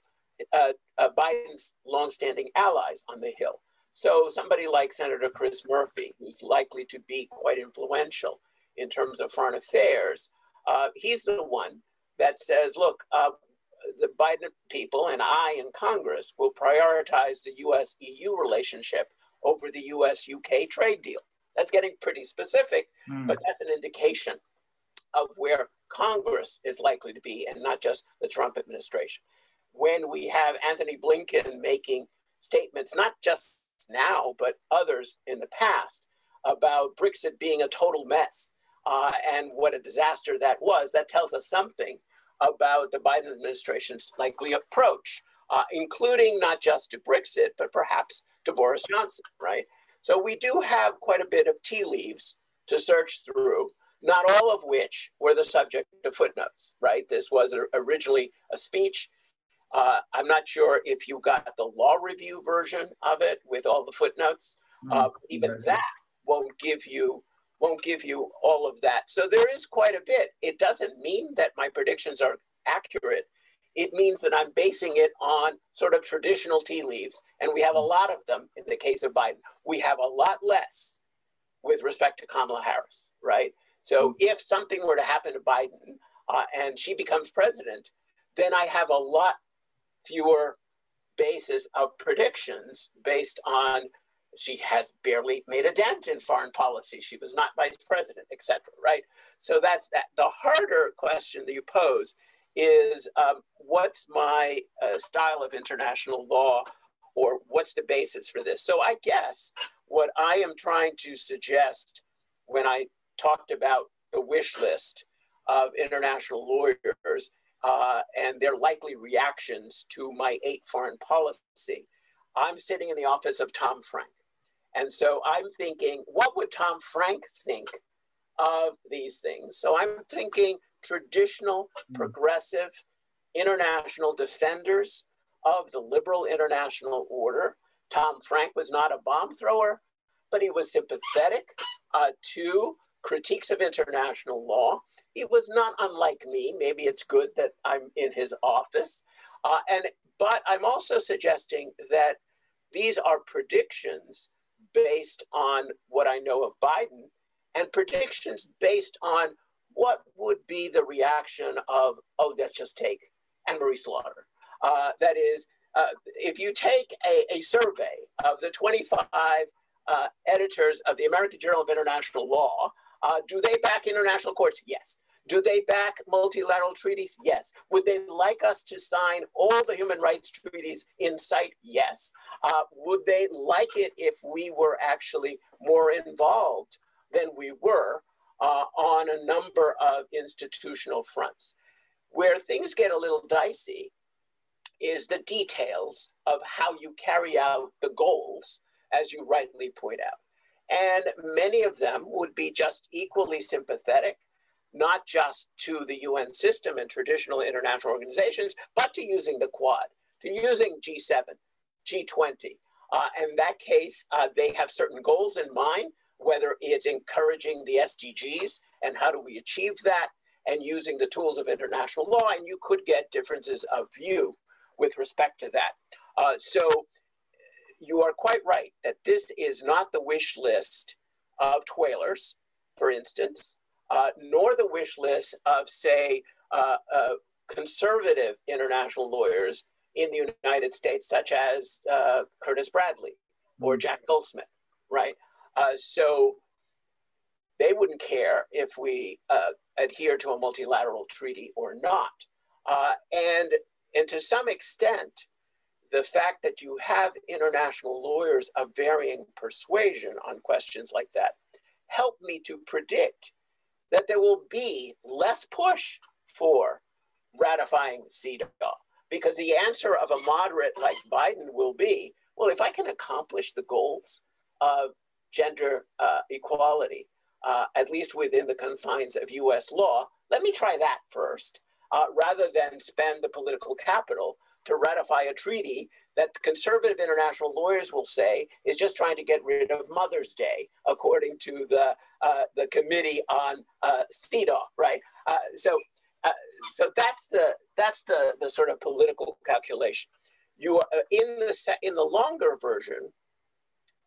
uh, uh, Biden's longstanding allies on the Hill. So somebody like Senator Chris Murphy, who's likely to be quite influential in terms of foreign affairs, uh, he's the one that says, look, uh, the Biden people and I in Congress will prioritize the US EU relationship over the US UK trade deal. That's getting pretty specific, mm. but that's an indication of where Congress is likely to be and not just the Trump administration. When we have Antony Blinken making statements, not just now, but others in the past, about Brexit being a total mess uh, and what a disaster that was, that tells us something about the Biden administration's likely approach, uh, including not just to Brexit, but perhaps to Boris Johnson, right? So we do have quite a bit of tea leaves to search through, not all of which were the subject of footnotes, right? This was originally a speech. Uh, I'm not sure if you got the law review version of it with all the footnotes. Uh, even that won't give you won't give you all of that. So there is quite a bit. It doesn't mean that my predictions are accurate. It means that I'm basing it on sort of traditional tea leaves, and we have a lot of them in the case of Biden. We have a lot less with respect to Kamala Harris, right? So mm-hmm. if something were to happen to Biden uh, and she becomes president, then I have a lot fewer basis of predictions based on she has barely made a dent in foreign policy. She was not vice president, etc. Right. So that's that. The harder question that you pose is um, what's my uh, style of international law, or what's the basis for this? So I guess what I am trying to suggest when I talked about the wish list of international lawyers uh, and their likely reactions to my eight foreign policy. I'm sitting in the office of Tom Franck. And so I'm thinking, what would Tom Franck think of these things? So I'm thinking traditional, hmm. progressive, international defenders of the liberal international order. Tom Franck was not a bomb thrower, but he was sympathetic uh, to critiques of international law. He was not unlike me. Maybe it's good that I'm in his office. Uh, and but I'm also suggesting that these are predictions based on what I know of Biden and predictions based on what would be the reaction of, oh, let's just take Anne Marie Slaughter. Uh, that is, uh, if you take a, a, survey of the 25 uh, editors of the American Journal of International Law, uh, do they back international courts? Yes. Do they back multilateral treaties? Yes. Would they like us to sign all the human rights treaties in sight? Yes. Uh, would they like it if we were actually more involved than we were uh, on a number of institutional fronts? Where things get a little dicey is the details of how you carry out the goals, as you rightly point out. And many of them would be just equally sympathetic not just to the UN system and traditional international organizations, but to using the Quad, to using G7, G20. Uh, in that case, uh, they have certain goals in mind, whether it's encouraging the SDGs and how do we achieve that, and using the tools of international law. And you could get differences of view with respect to that. Uh, so you are quite right that this is not the wish list of Twailers, for instance uh, nor the wish list of, say, uh, uh, conservative international lawyers in the United States, such as uh, Curtis Bradley or hmm. Jack Goldsmith, right? Uh, so they wouldn't care if we uh, adhere to a multilateral treaty or not. and, and to some extent, the fact that you have international lawyers of varying persuasion on questions like that help me to predict that there will be less push for ratifying CEDAW because the answer of a moderate like Biden will be, well, if I can accomplish the goals of gender uh, equality, uh, at least within the confines of US law, let me try that first, uh, rather than spend the political capital to ratify a treaty that conservative international lawyers will say is just trying to get rid of Mother's Day, according to the uh, the Committee on uh, CEDAW, right? Uh, so uh, so that's the that's the the sort of political calculation. You are, in the in the longer version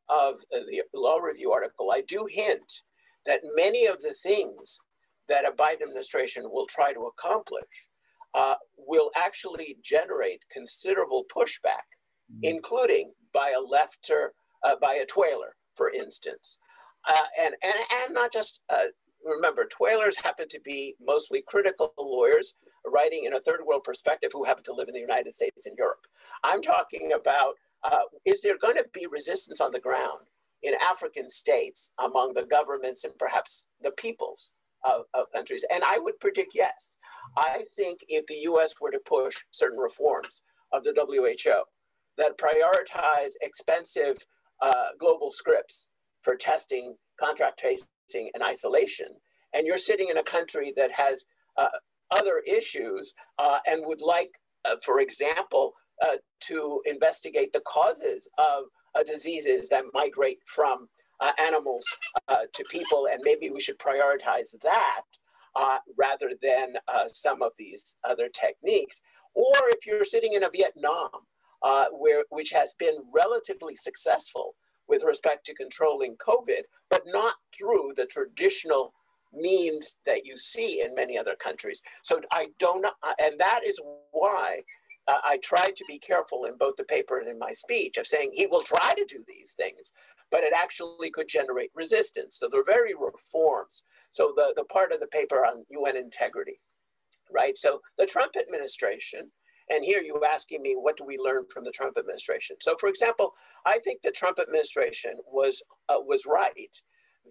of the law review article, I do hint that many of the things that a Biden administration will try to accomplish uh, will actually generate considerable pushback, mm-hmm. including by a lefter, uh, by a Twailer, for instance. Uh, and, and, and not just, uh, remember, Twailers happen to be mostly critical lawyers writing in a third world perspective who happen to live in the United States and Europe. I'm talking about uh, is there going to be resistance on the ground in African states among the governments and perhaps the peoples of, of countries? And I would predict yes. I think if the US were to push certain reforms of the WHO that prioritize expensive uh, global scripts for testing, contract tracing, and isolation, and you're sitting in a country that has uh, other issues uh, and would like, uh, for example, uh, to investigate the causes of uh, diseases that migrate from animals to people, and maybe we should prioritize that uh, rather than uh, some of these other techniques. Or if you're sitting in a Vietnam, uh, where, which has been relatively successful with respect to controlling COVID, but not through the traditional means that you see in many other countries. So I don't, and that is why uh, I tried to be careful in both the paper and in my speech of saying he will try to do these things, but it actually could generate resistance. So they're very reforms so the, the part of the paper on UN integrity, right? So the Trump administration, and here you asking me, what do we learn from the Trump administration? So for example, I think the Trump administration was, uh, was right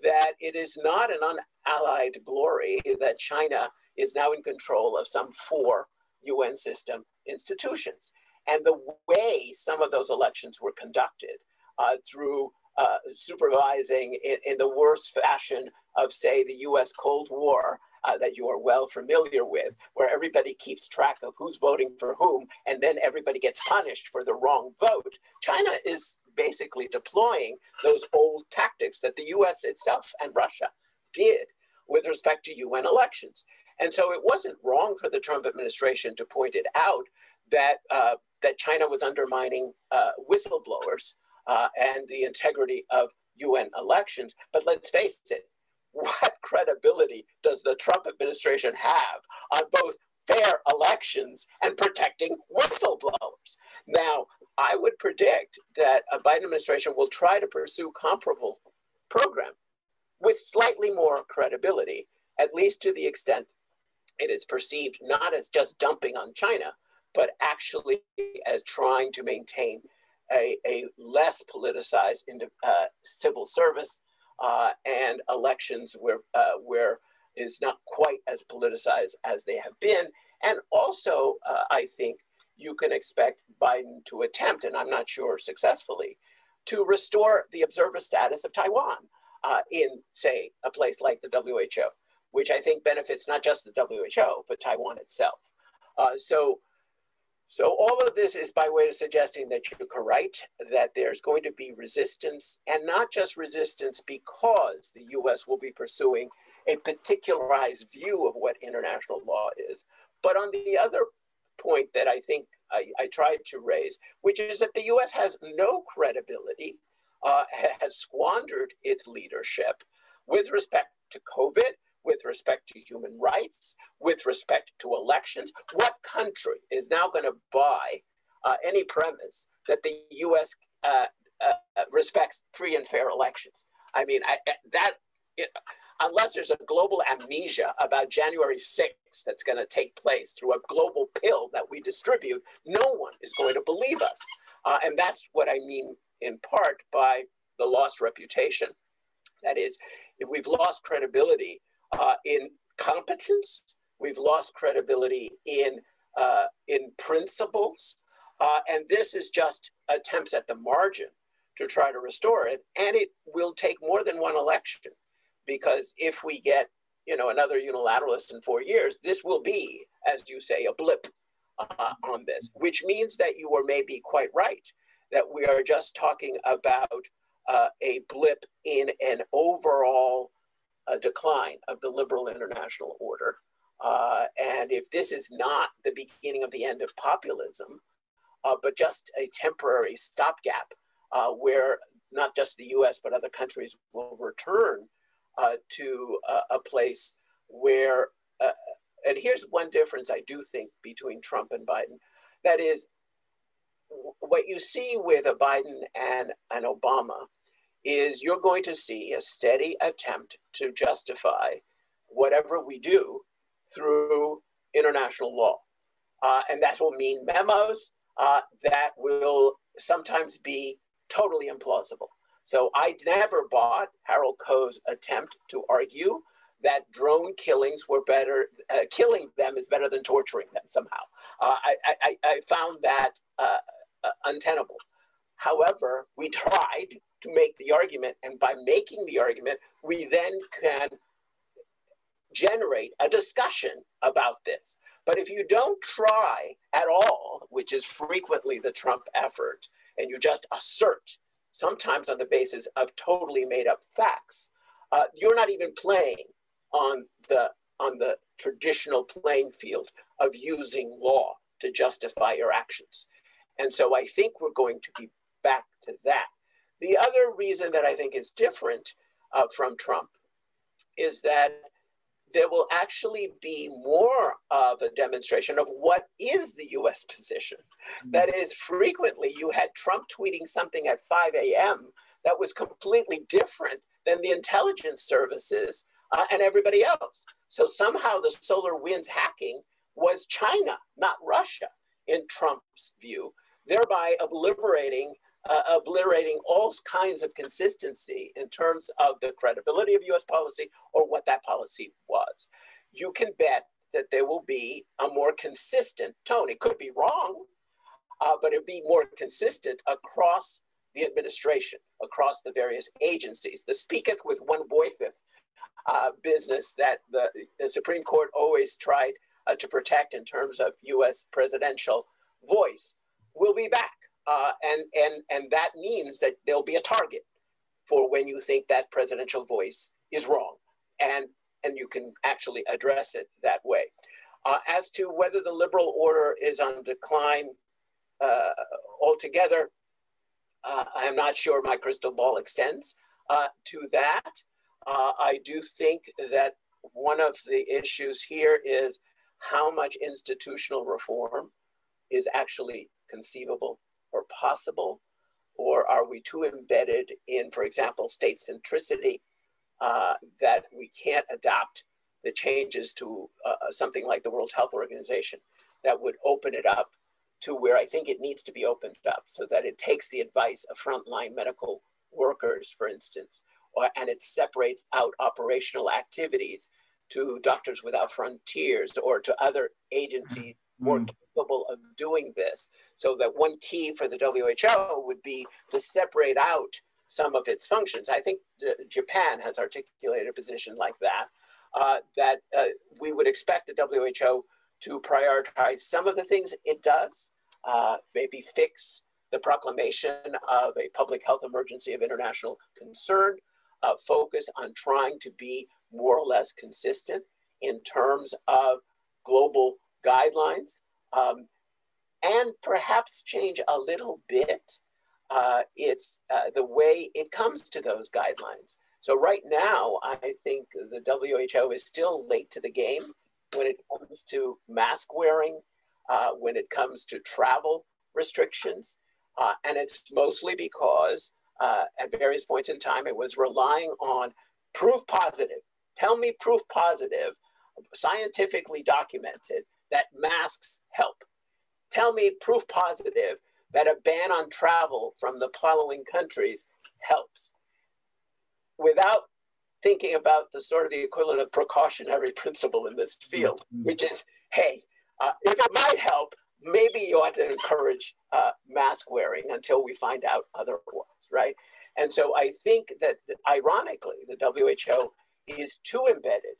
that it is not an unallied glory that China is now in control of some four UN system institutions. And the way some of those elections were conducted uh, through uh, supervising in, in, the worst fashion of, say, the US Cold War uh, that you are well familiar with, where everybody keeps track of who's voting for whom, and then everybody gets punished for the wrong vote. China is basically deploying those old tactics that the US itself and Russia did with respect to UN elections. And so it wasn't wrong for the Trump administration to point it out that, uh, that China was undermining uh, whistleblowers uh, and the integrity of UN elections. But let's face it, what [LAUGHS] credibility does the Trump administration have on both fair elections and protecting whistleblowers? Now, I would predict that a Biden administration will try to pursue comparable program with slightly more credibility, at least to the extent it is perceived not as just dumping on China, but actually as trying to maintain a, a less politicized uh, civil service uh, and elections where, uh, where is not quite as politicized as they have been. And also, uh, I think you can expect Biden to attempt, and I'm not sure successfully, to restore the observer status of Taiwan uh, in, say, a place like the WHO, which I think benefits not just the WHO, but Taiwan itself. Uh, so so all of this is by way of suggesting that you're correct, that there's going to be resistance, and not just resistance because the US will be pursuing a particularized view of what international law is. But on the other point that I think I, I tried to raise, which is that the US has no credibility, uh, has squandered its leadership with respect to COVID, with respect to human rights, with respect to elections. What country is now going to buy uh, any premise that the U.S. Uh, uh, respects free and fair elections? I mean, I, that unless there's a global amnesia about January 6th that's going to take place through a global pill that we distribute, no one is going to believe us. Uh, and that's what I mean in part by the lost reputation. That is, if we've lost credibility uh, in competence. We've lost credibility in uh, in principles, uh, and this is just attempts at the margin to try to restore it. And it will take more than one election, because if we get you know another unilateralist in four years, this will be, as you say, a blip uh, on this, which means that you are maybe quite right that we are just talking about uh, a blip in an overall a decline of the liberal international order. Uh, and if this is not the beginning of the end of populism, uh, but just a temporary stopgap uh, where not just the US, but other countries will return uh, to a place where, uh, and here's one difference I do think between Trump and Biden that is, what you see with a Biden and an Obama is you're going to see a steady attempt to justify whatever we do through international law. Uh, and that will mean memos uh, that will sometimes be totally implausible. So I never bought Harold Koh's attempt to argue that drone killings were better, uh, killing them is better than torturing them somehow. Uh, I, I, I, found that uh, uh, untenable. However, we tried to make the argument, and by making the argument, we then can generate a discussion about this. But if you don't try at all, which is frequently the Trump effort, and you just assert, sometimes on the basis of totally made up facts, uh, you're not even playing on the on the traditional playing field of using law to justify your actions. And so I think we're going to be back to that. The other reason that I think is different uh, from Trump is that there will actually be more of a demonstration of what is the US position. Mm-hmm. That is, frequently you had Trump tweeting something at 5 a.m. that was completely different than the intelligence services uh, and everybody else. So somehow the SolarWinds hacking was China, not Russia, in Trump's view, thereby obliterating uh, obliterating all kinds of consistency in terms of the credibility of US policy or what that policy was. You can bet that there will be a more consistent tone. It could be wrong, uh, but it would be more consistent across the administration, across the various agencies. The speaketh with one voiceth uh, business that the, the Supreme Court always tried uh, to protect in terms of US presidential voice will be back. Uh, and, and, and that means that there'll be a target for when you think that presidential voice is wrong. And, and you can actually address it that way. Uh, as to whether the liberal order is on decline uh, altogether, uh, I am not sure my crystal ball extends uh, to that. I do think that one of the issues here is how much institutional reform is actually conceivable or possible? Or are we too embedded in, for example, state centricity uh, that we can't adopt the changes to uh, uh, something like the World Health Organization that would open it up to where I think it needs to be opened up so that it takes the advice of frontline medical workers, for instance, or, and it separates out operational activities to Doctors Without Frontiers or to other agencies more capable of doing this. So that one key for the WHO would be to separate out some of its functions. I think Japan has articulated a position like that, uh, that uh, we would expect the WHO to prioritize some of the things it does, uh, maybe fix the proclamation of a public health emergency of international concern, uh, focus on trying to be more or less consistent in terms of global guidelines, um, and perhaps change a little bit uh, it's uh, the way it comes to those guidelines. So right now, I think the WHO is still late to the game when it comes to mask wearing, uh, when it comes to travel restrictions. Uh, and it's mostly because uh, at various points in time, it was relying on proof positive. Tell me proof positive, scientifically documented that masks help. Tell me proof positive that a ban on travel from the following countries helps without thinking about the sort of the equivalent of precautionary [LAUGHS] principle in this field, mm-hmm. which is, hey, uh, if it might help, maybe you ought to encourage uh, mask wearing until we find out otherwise, right? And so I think that, ironically, the WHO is too embedded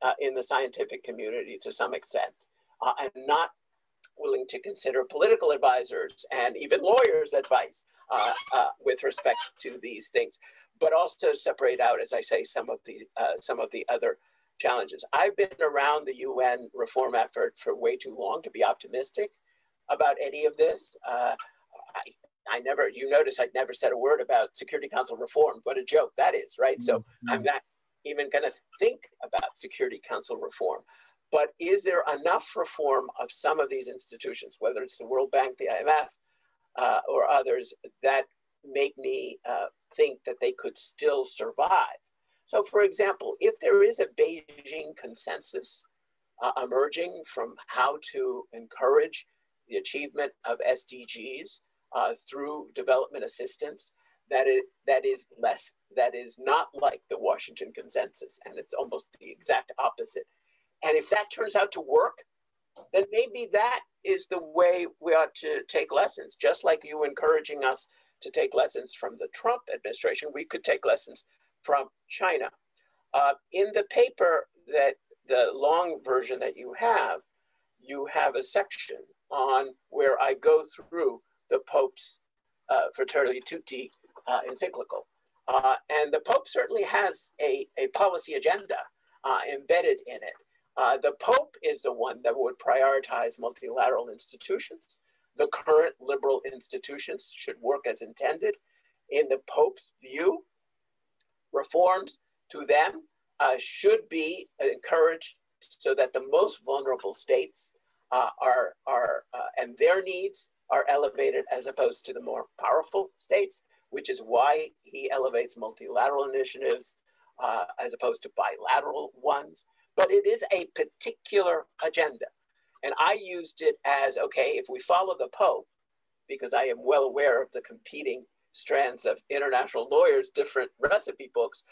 uh, in the scientific community to some extent uh, and not willing to consider political advisors and even lawyers' advice uh, uh, with respect to these things, but also separate out, as I say, some of the uh, some of the other challenges. I've been around the UN reform effort for way too long to be optimistic about any of this. Uh, I, I never, you notice I never said a word about Security Council reform. What a joke that is, right? So mm-hmm. I'm not even going to think about Security Council reform. But is there enough reform of some of these institutions, whether it's the World Bank, the IMF, uh, or others, that make me uh, think that they could still survive? So, for example, if there is a Beijing consensus uh, emerging from how to encourage the achievement of SDGs uh, through development assistance, that is, that is less, that is not like the Washington consensus, and it's almost the exact opposite. And if that turns out to work, then maybe that is the way we ought to take lessons, just like you encouraging us to take lessons from the Trump administration, we could take lessons from China. Uh, in the paper that the long version that you have, you have a section on where I go through the Pope's uh, Fratelli Tutti uh, encyclical. Uh, and the Pope certainly has a, a policy agenda uh, embedded in it. Uh, the Pope is the one that would prioritize multilateral institutions. The current liberal institutions should work as intended. In the Pope's view, reforms to them uh, should be encouraged so that the most vulnerable states uh, are, are uh, and their needs are elevated as opposed to the more powerful states, which is why he elevates multilateral initiatives uh, as opposed to bilateral ones. But it is a particular agenda. And I used it as okay, if we follow the Pope, because I am well aware of the competing strands of international lawyers, different recipe books.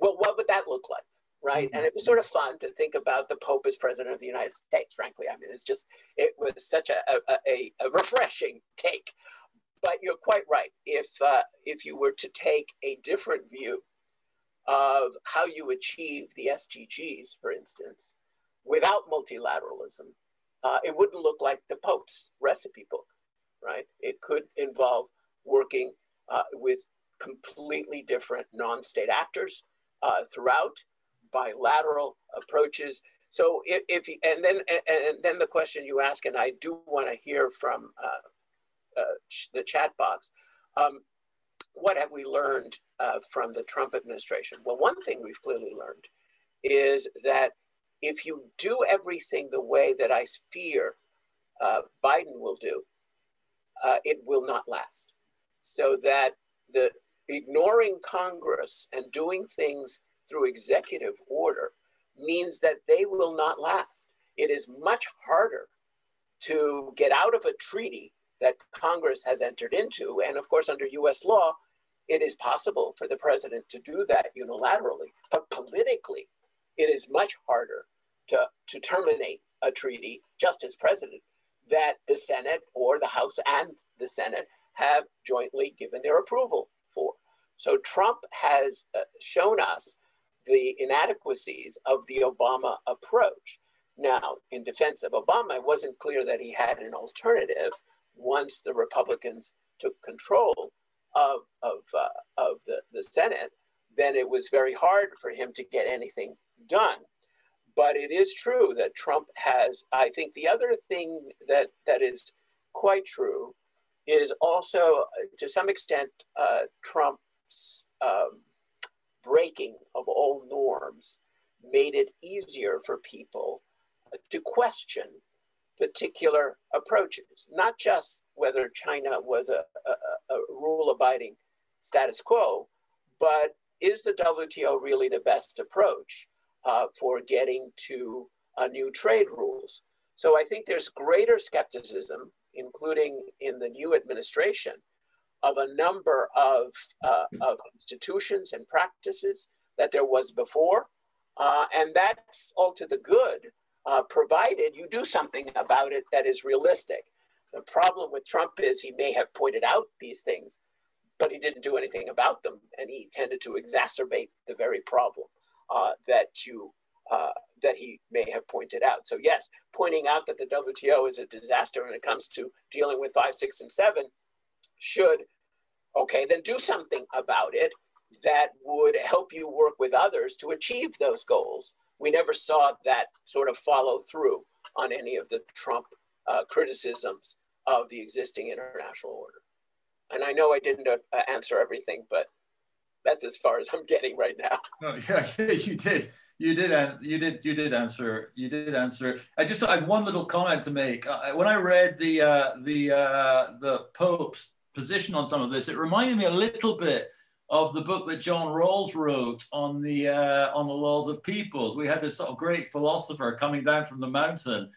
Well, what would that look like? Right. And it was sort of fun to think about the Pope as president of the United States, frankly. I mean, it's just, it was such a, a, a refreshing take. But you're quite right. If, uh, if you were to take a different view of how you achieve the SDGs, for instance, without multilateralism, uh, it wouldn't look like the Pope's recipe book, right? It could involve working uh, with completely different non-state actors uh, throughout, bilateral approaches. So if, if and then and, and, then the question you ask, and I do want to hear from uh, uh, the chat box. Um, what have we learned uh, from the Trump administration? Well, one thing we've clearly learned is that if you do everything the way that I fear uh, Biden will do, uh, it will not last so that the ignoring Congress and doing things through executive order means that they will not last. It is much harder to get out of a treaty that Congress has entered into. And of course, under US law, it is possible for the president to do that unilaterally. But politically, it is much harder to, to terminate a treaty just as president that the Senate or the House and the Senate have jointly given their approval for. So Trump has uh, shown us the inadequacies of the Obama approach. Now, in defense of Obama, it wasn't clear that he had an alternative once the Republicans took control of, of, uh, of the, the Senate, then it was very hard for him to get anything done. But it is true that Trump has, I think the other thing that, that is quite true is also, uh, to some extent, uh, Trump's um, breaking of all norms made it easier for people to question particular approaches, not just whether China was a, a, a rule abiding status quo, but is the WTO really the best approach uh, for getting to uh, new trade rules? So I think there's greater skepticism including in the new administration, of a number of, uh, of institutions and practices that there was before. Uh, and that's all to the good, uh, provided you do something about it that is realistic. The problem with Trump is he may have pointed out these things, but he didn't do anything about them. And he tended to exacerbate the very problem uh, that you uh, that he may have pointed out. So yes, pointing out that the WTO is a disaster when it comes to dealing with five, six, and seven should, okay, then do something about it that would help you work with others to achieve those goals we never saw that sort of follow through on any of the Trump uh, criticisms of the existing international order. And I know I didn't uh, answer everything, but that's as far as I'm getting right now. [LAUGHS] Oh, yeah, [LAUGHS] you did. You did answer. You did. You did answer. You did answer. I just I had one little comment to make. Uh, when I read the uh, the uh, the Pope's position on some of this, it reminded me a little bit of the book that John Rawls wrote on the uh, on the laws of peoples. We had this sort of great philosopher coming down from the mountain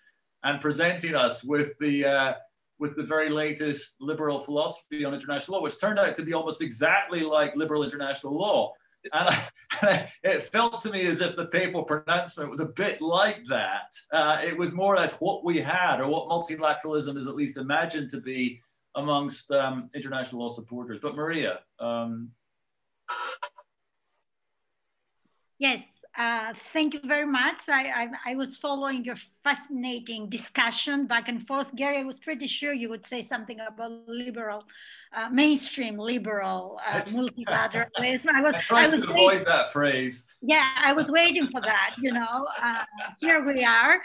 and presenting us with the uh, with the very latest liberal philosophy on international law, which turned out to be almost exactly like liberal international law. And I, [LAUGHS] it felt to me as if the papal pronouncement was a bit like that. Uh, it was more or less what we had, or what multilateralism is at least imagined to be amongst um, international law supporters. But Maria, um, Yes, uh, thank you very much. I, I, I, was following your fascinating discussion back and forth. Gerry, I was pretty sure you would say something about liberal, uh, mainstream liberal uh, [LAUGHS] multilateralism. I was I tried I was to avoid that phrase. Yeah, I was waiting for that. You know, uh, here we are.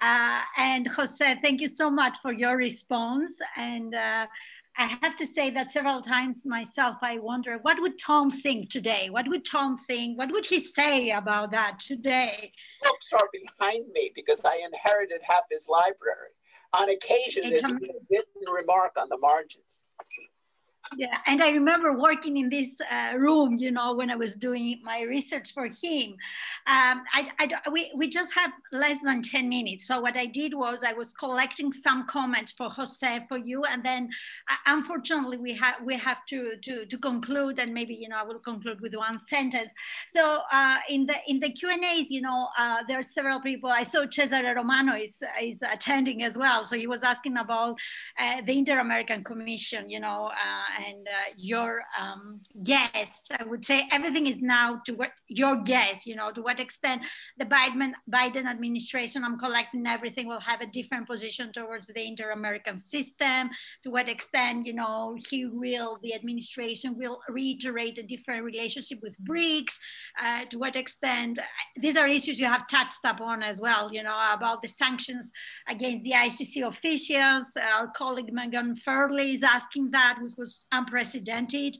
Uh, and Jose, thank you so much for your response. And uh, I have to say that several times myself, I wonder what would Tom think today? What would Tom think? What would he say about that today? Books are behind me because I inherited half his library. On occasion, there's a written remark on the margins. Yeah, and I remember working in this uh, room, you know, when I was doing my research for him. Um, I, I, we, we just have less than 10 minutes. So what I did was I was collecting some comments for Jose, for you, and then uh, unfortunately we have we have to, to, to conclude, and maybe, you know, I will conclude with one sentence. So uh, in the in the Q&As, you know, uh, there are several people. I saw Cesare Romano is, is attending as well. So he was asking about uh, the Inter-American Commission, you know, uh, and uh, your um, guess. I would say everything is now to what your guess, you know, to what extent the Biden, Biden administration, I'm collecting everything, will have a different position towards the inter-American system, to what extent, you know, he will, the administration will reiterate a different relationship with BRICS, uh, to what extent, these are issues you have touched upon as well, you know, about the sanctions against the ICC officials. Our colleague Megan Fairlie is asking that, which was unprecedented,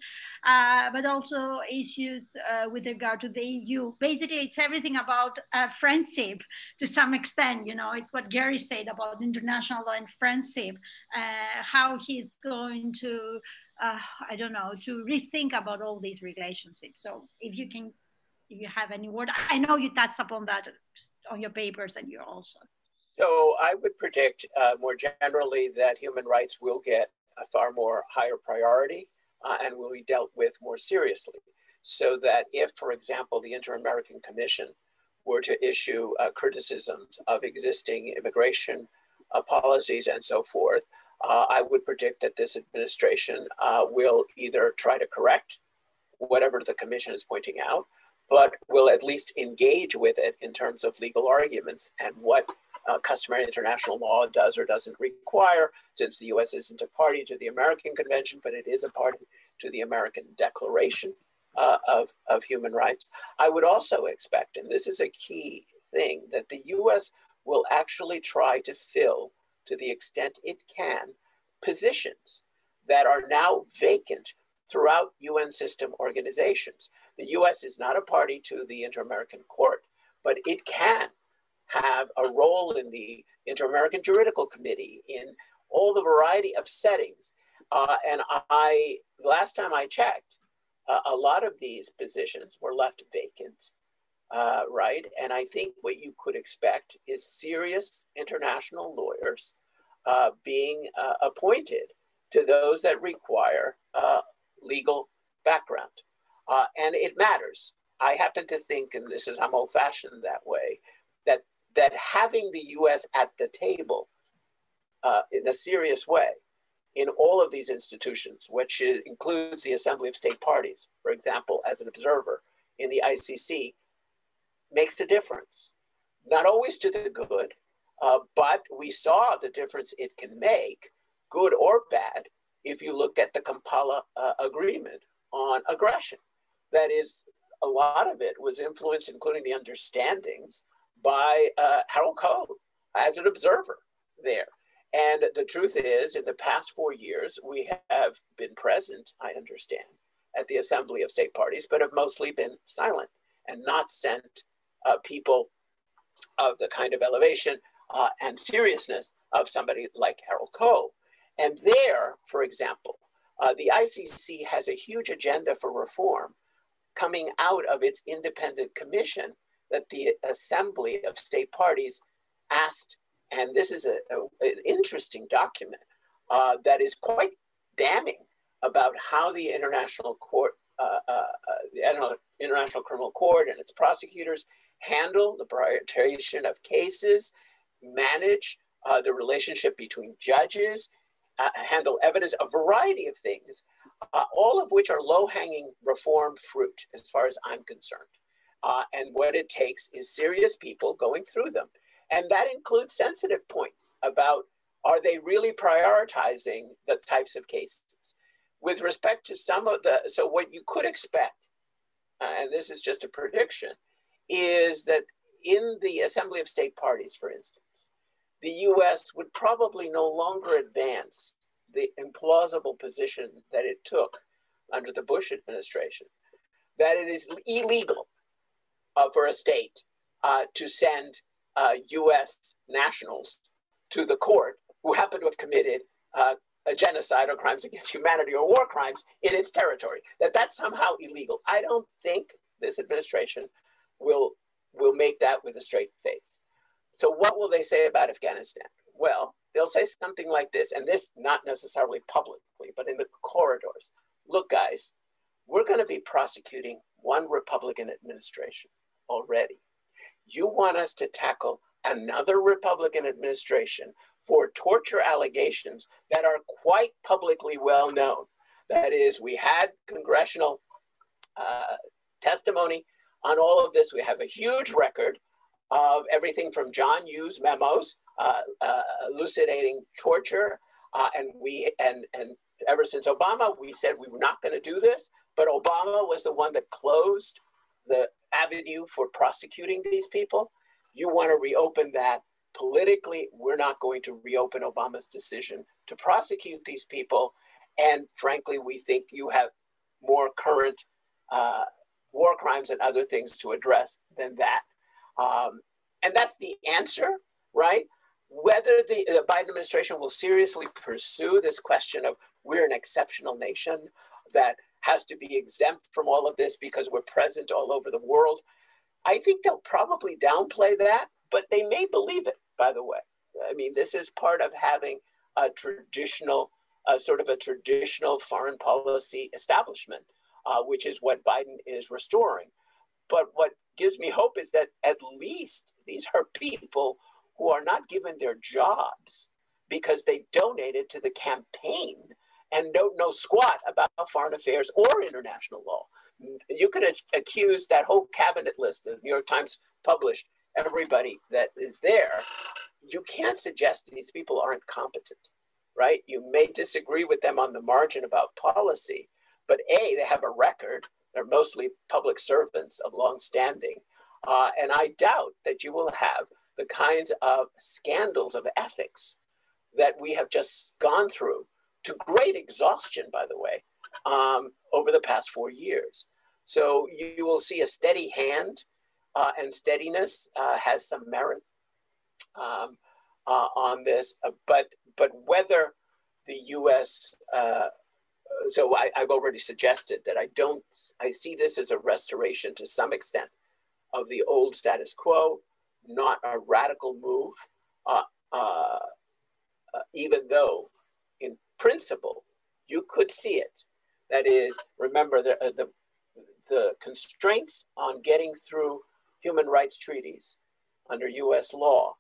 uh, but also issues uh, with regard to the EU. Basically, it's everything about uh, friendship to some extent. You know, it's what Gerry said about international law and friendship, uh, how he's going to, uh, I don't know, to rethink about all these relationships. So if you can, if you have any word, I know you touched upon that on your papers and you also. So I would predict uh, more generally that human rights will get a far more higher priority uh, and will be dealt with more seriously. So that if, for example, the Inter-American Commission were to issue uh, criticisms of existing immigration uh, policies and so forth, uh, I would predict that this administration uh, will either try to correct whatever the commission is pointing out, but will at least engage with it in terms of legal arguments and what uh, customary international law does or doesn't require, since the US isn't a party to the American Convention, but it is a party to the American Declaration uh, of, of Human Rights. I would also expect, and this is a key thing, that the US will actually try to fill, to the extent it can, positions that are now vacant throughout UN system organizations. The US is not a party to the Inter American Court, but it can have a role in the Inter-American Juridical Committee, in all the variety of settings. Uh, and I, last time I checked, uh, a lot of these positions were left vacant, uh, right? And I think what you could expect is serious international lawyers uh, being uh, appointed to those that require uh, legal background. and it matters. I happen to think, and this is, I'm old fashioned that way, that that having the US at the table uh, in a serious way in all of these institutions, which includes the Assembly of State Parties, for example, as an observer in the ICC, makes a difference. Not always to the good, uh, but we saw the difference it can make, good or bad, if you look at the Kampala uh, agreement on aggression. That is, a lot of it was influenced, including the understandings by uh, Harold Koh as an observer there. And the truth is, in the past four years, we have been present, I understand, at the Assembly of State Parties, but have mostly been silent and not sent uh, people of the kind of elevation uh, and seriousness of somebody like Harold Koh. And there, for example, uh, the ICC has a huge agenda for reform coming out of its independent commission that the Assembly of State Parties asked, and this is a, a an interesting document uh, that is quite damning about how the International Court, uh, uh, uh the International Criminal Court and its prosecutors handle the prioritization of cases, manage uh, the relationship between judges, uh, handle evidence, a variety of things, all of which are low hanging reform fruit as far as I'm concerned. Uh, and what it takes is serious people going through them. And that includes sensitive points about are they really prioritizing the types of cases? With respect to some of the, so what you could expect, uh, and this is just a prediction, is that in the Assembly of State Parties, for instance, the US would probably no longer advance the implausible position that it took under the Bush administration, that it is illegal for a state uh, to send uh, US nationals to the court who happen to have committed uh, a genocide or crimes against humanity or war crimes in its territory, that that's somehow illegal. I don't think this administration will, will make that with a straight face. So, what will they say about Afghanistan? Well, they'll say something like this, and this not necessarily publicly, but in the corridors. Look, guys, we're going to be prosecuting one Republican administration already. You want us to tackle another Republican administration for torture allegations that are quite publicly well known. That is, we had congressional uh, testimony on all of this. We have a huge record of everything from John Yoo's memos uh, uh, elucidating torture, uh, and we and and ever since Obama, we said we were not going to do this. But Obama was the one that closed the avenue for prosecuting these people. You want to reopen that politically. We're not going to reopen Obama's decision to prosecute these people. And frankly, we think you have more current uh, war crimes and other things to address than that. Um, and that's the answer, right? Whether the, the Biden administration will seriously pursue this question of we're an exceptional nation that has to be exempt from all of this because we're present all over the world, I think they'll probably downplay that, but they may believe it, by the way. I mean, this is part of having a traditional, uh, sort of a traditional foreign policy establishment, uh, which is what Biden is restoring. But what gives me hope is that at least these are people who are not given their jobs because they donated to the campaign and don't know squat about foreign affairs or international law. You could accuse that whole cabinet list the New York Times published, everybody that is there. You can't suggest these people aren't competent, right? You may disagree with them on the margin about policy, but A, they have a record they're mostly public servants of long standing. Uh, and I doubt that you will have the kinds of scandals of ethics that we have just gone through to great exhaustion, by the way, um, over the past four years. So you will see a steady hand, uh, and steadiness uh, has some merit um, uh, on this. Uh, but but whether the U.S. Uh, so I, have already suggested that I don't, I see this as a restoration to some extent of the old status quo, not a radical move, uh, even though principle you could see it. That is, remember the, uh, the, the constraints on getting through human rights treaties under US law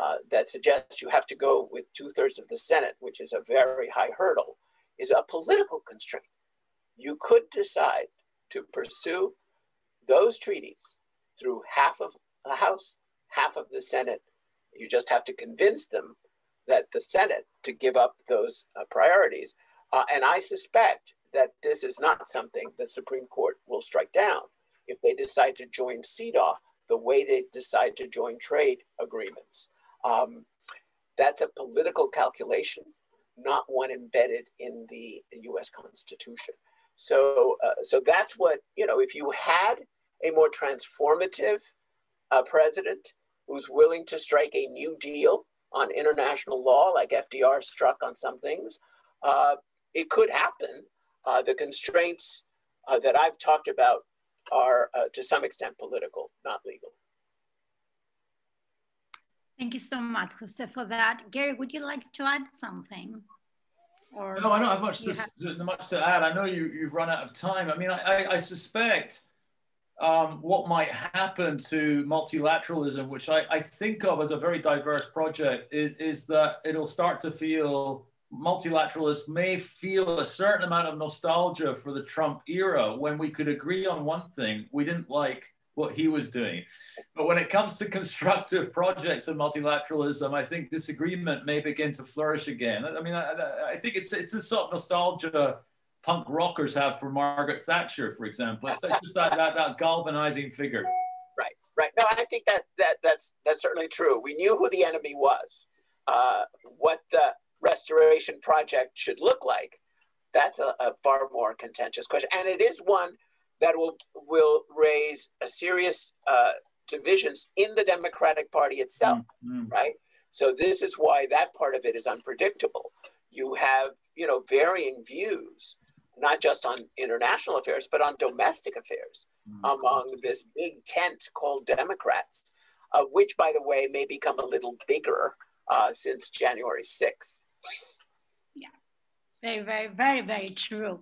uh, that suggests you have to go with two thirds of the Senate, which is a very high hurdle is a political constraint. You could decide to pursue those treaties through half of the House, half of the Senate. You just have to convince them that the Senate to give up those uh, priorities. Uh, and I suspect that this is not something the Supreme Court will strike down. If they decide to join CEDAW, the way they decide to join trade agreements. Um, that's a political calculation, not one embedded in the, US Constitution. So, uh, so that's what, you know, if you had a more transformative uh, president who's willing to strike a new deal on international law, like FDR struck on some things, uh, it could happen. Uh, the constraints uh, that I've talked about are uh, to some extent political, not legal. Thank you so much, Jose, for that. Gerry, would you like to add something? Or no, I don't have much to, have... much to add. I know you, you've run out of time. I mean, I, I suspect um, what might happen to multilateralism, which I, I think of as a very diverse project, is, is that it'll start to feel multilateralists may feel a certain amount of nostalgia for the Trump era when we could agree on one thing. We didn't like what he was doing. But when it comes to [LAUGHS] constructive projects of multilateralism, I think disagreement may begin to flourish again. I mean, I, I think it's, it's a sort of nostalgia punk rockers have for Margaret Thatcher, for example. It's, just that, that, that galvanizing figure. Right, right. No, I think that, that that's, that's certainly true. We knew who the enemy was. Uh, what the restoration project should look like, that's a, a far more contentious question. And it is one that will, will raise a serious uh, divisions in the Democratic Party itself, mm-hmm. right? So this is why that part of it is unpredictable. You have, you know, varying views, not just on international affairs, but on domestic affairs mm-hmm. among this big tent called Democrats, uh, which, by the way, may become a little bigger uh, since January 6th. Yeah, very, very, very, very true.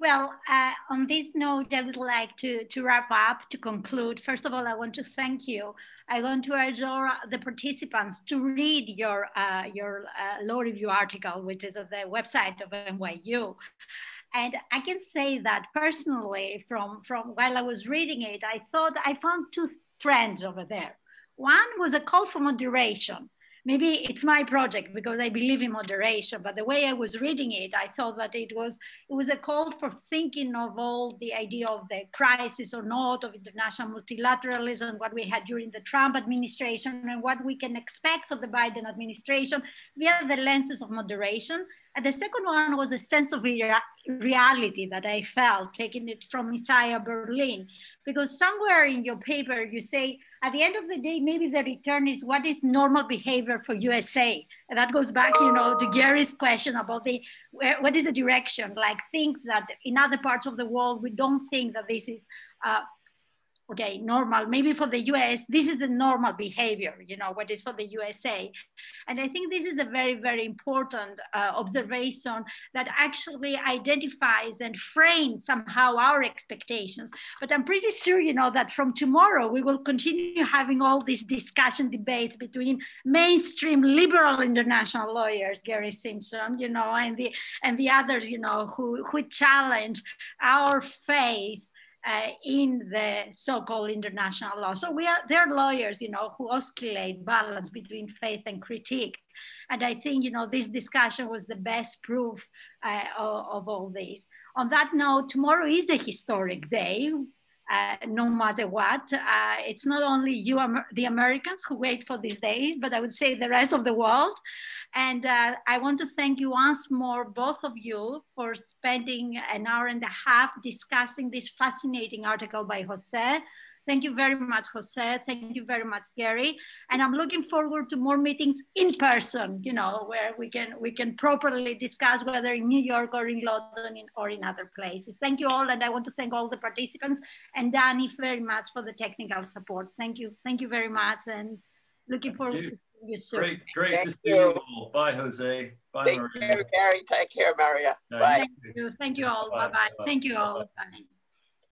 Well, uh, on this note, I would like to, to wrap up, to conclude. First of all, I want to thank you. I want to urge all the participants to read your, uh, your uh, law review article, which is at the website of NYU. And I can say that personally, from, from while I was reading it, I thought I found two trends over there. One was a call for moderation maybe it's my project because I believe in moderation, but the way I was reading it, I thought that it was it was a call for thinking of all the idea of the crisis or not of international multilateralism, what we had during the Trump administration, and what we can expect for the Biden administration via the lenses of moderation. And the second one was a sense of rea reality that I felt, taking it from Isaiah Berlin, because somewhere in your paper you say at the end of the day, maybe the return is what is normal behavior for USA. And that goes back, you know, to Gerry's question about the where, what is the direction? Like think that in other parts of the world, we don't think that this is uh, okay, normal, maybe for the US, this is the normal behavior, you know, what is for the USA. And I think this is a very, very important uh, observation that actually identifies and frames somehow our expectations. But I'm pretty sure, you know, that from tomorrow we will continue having all these discussion debates between mainstream liberal international lawyers, Gerry Simpson, you know, and the and the others, you know, who, who challenge our faith uh, in the so-called international law. So we are there are lawyers, you know, who oscillate balance between faith and critique. And I think, you know, this discussion was the best proof uh, of, of, all this. On that note, tomorrow is a historic day. Uh, no matter what, uh, it's not only you, the Americans, who wait for this day, but I would say the rest of the world. And uh, I want to thank you once more, both of you, for spending an hour and a half discussing this fascinating article by Jose. Thank you very much, Jose. Thank you very much, Gerry. And I'm looking forward to more meetings in person, you know, where we can we can properly discuss whether in New York or in London or in other places. Thank you all. And I want to thank all the participants and Danny very much for the technical support. Thank you. Thank you very much. And looking thank forward you. to you soon. Great, great Thank to see you. all. Bye, Jose. Bye, Thank Maria. you, Gerry. Take care, Maria. Bye. Thank you. Thank you all. Bye-bye. Thank you all. Bye.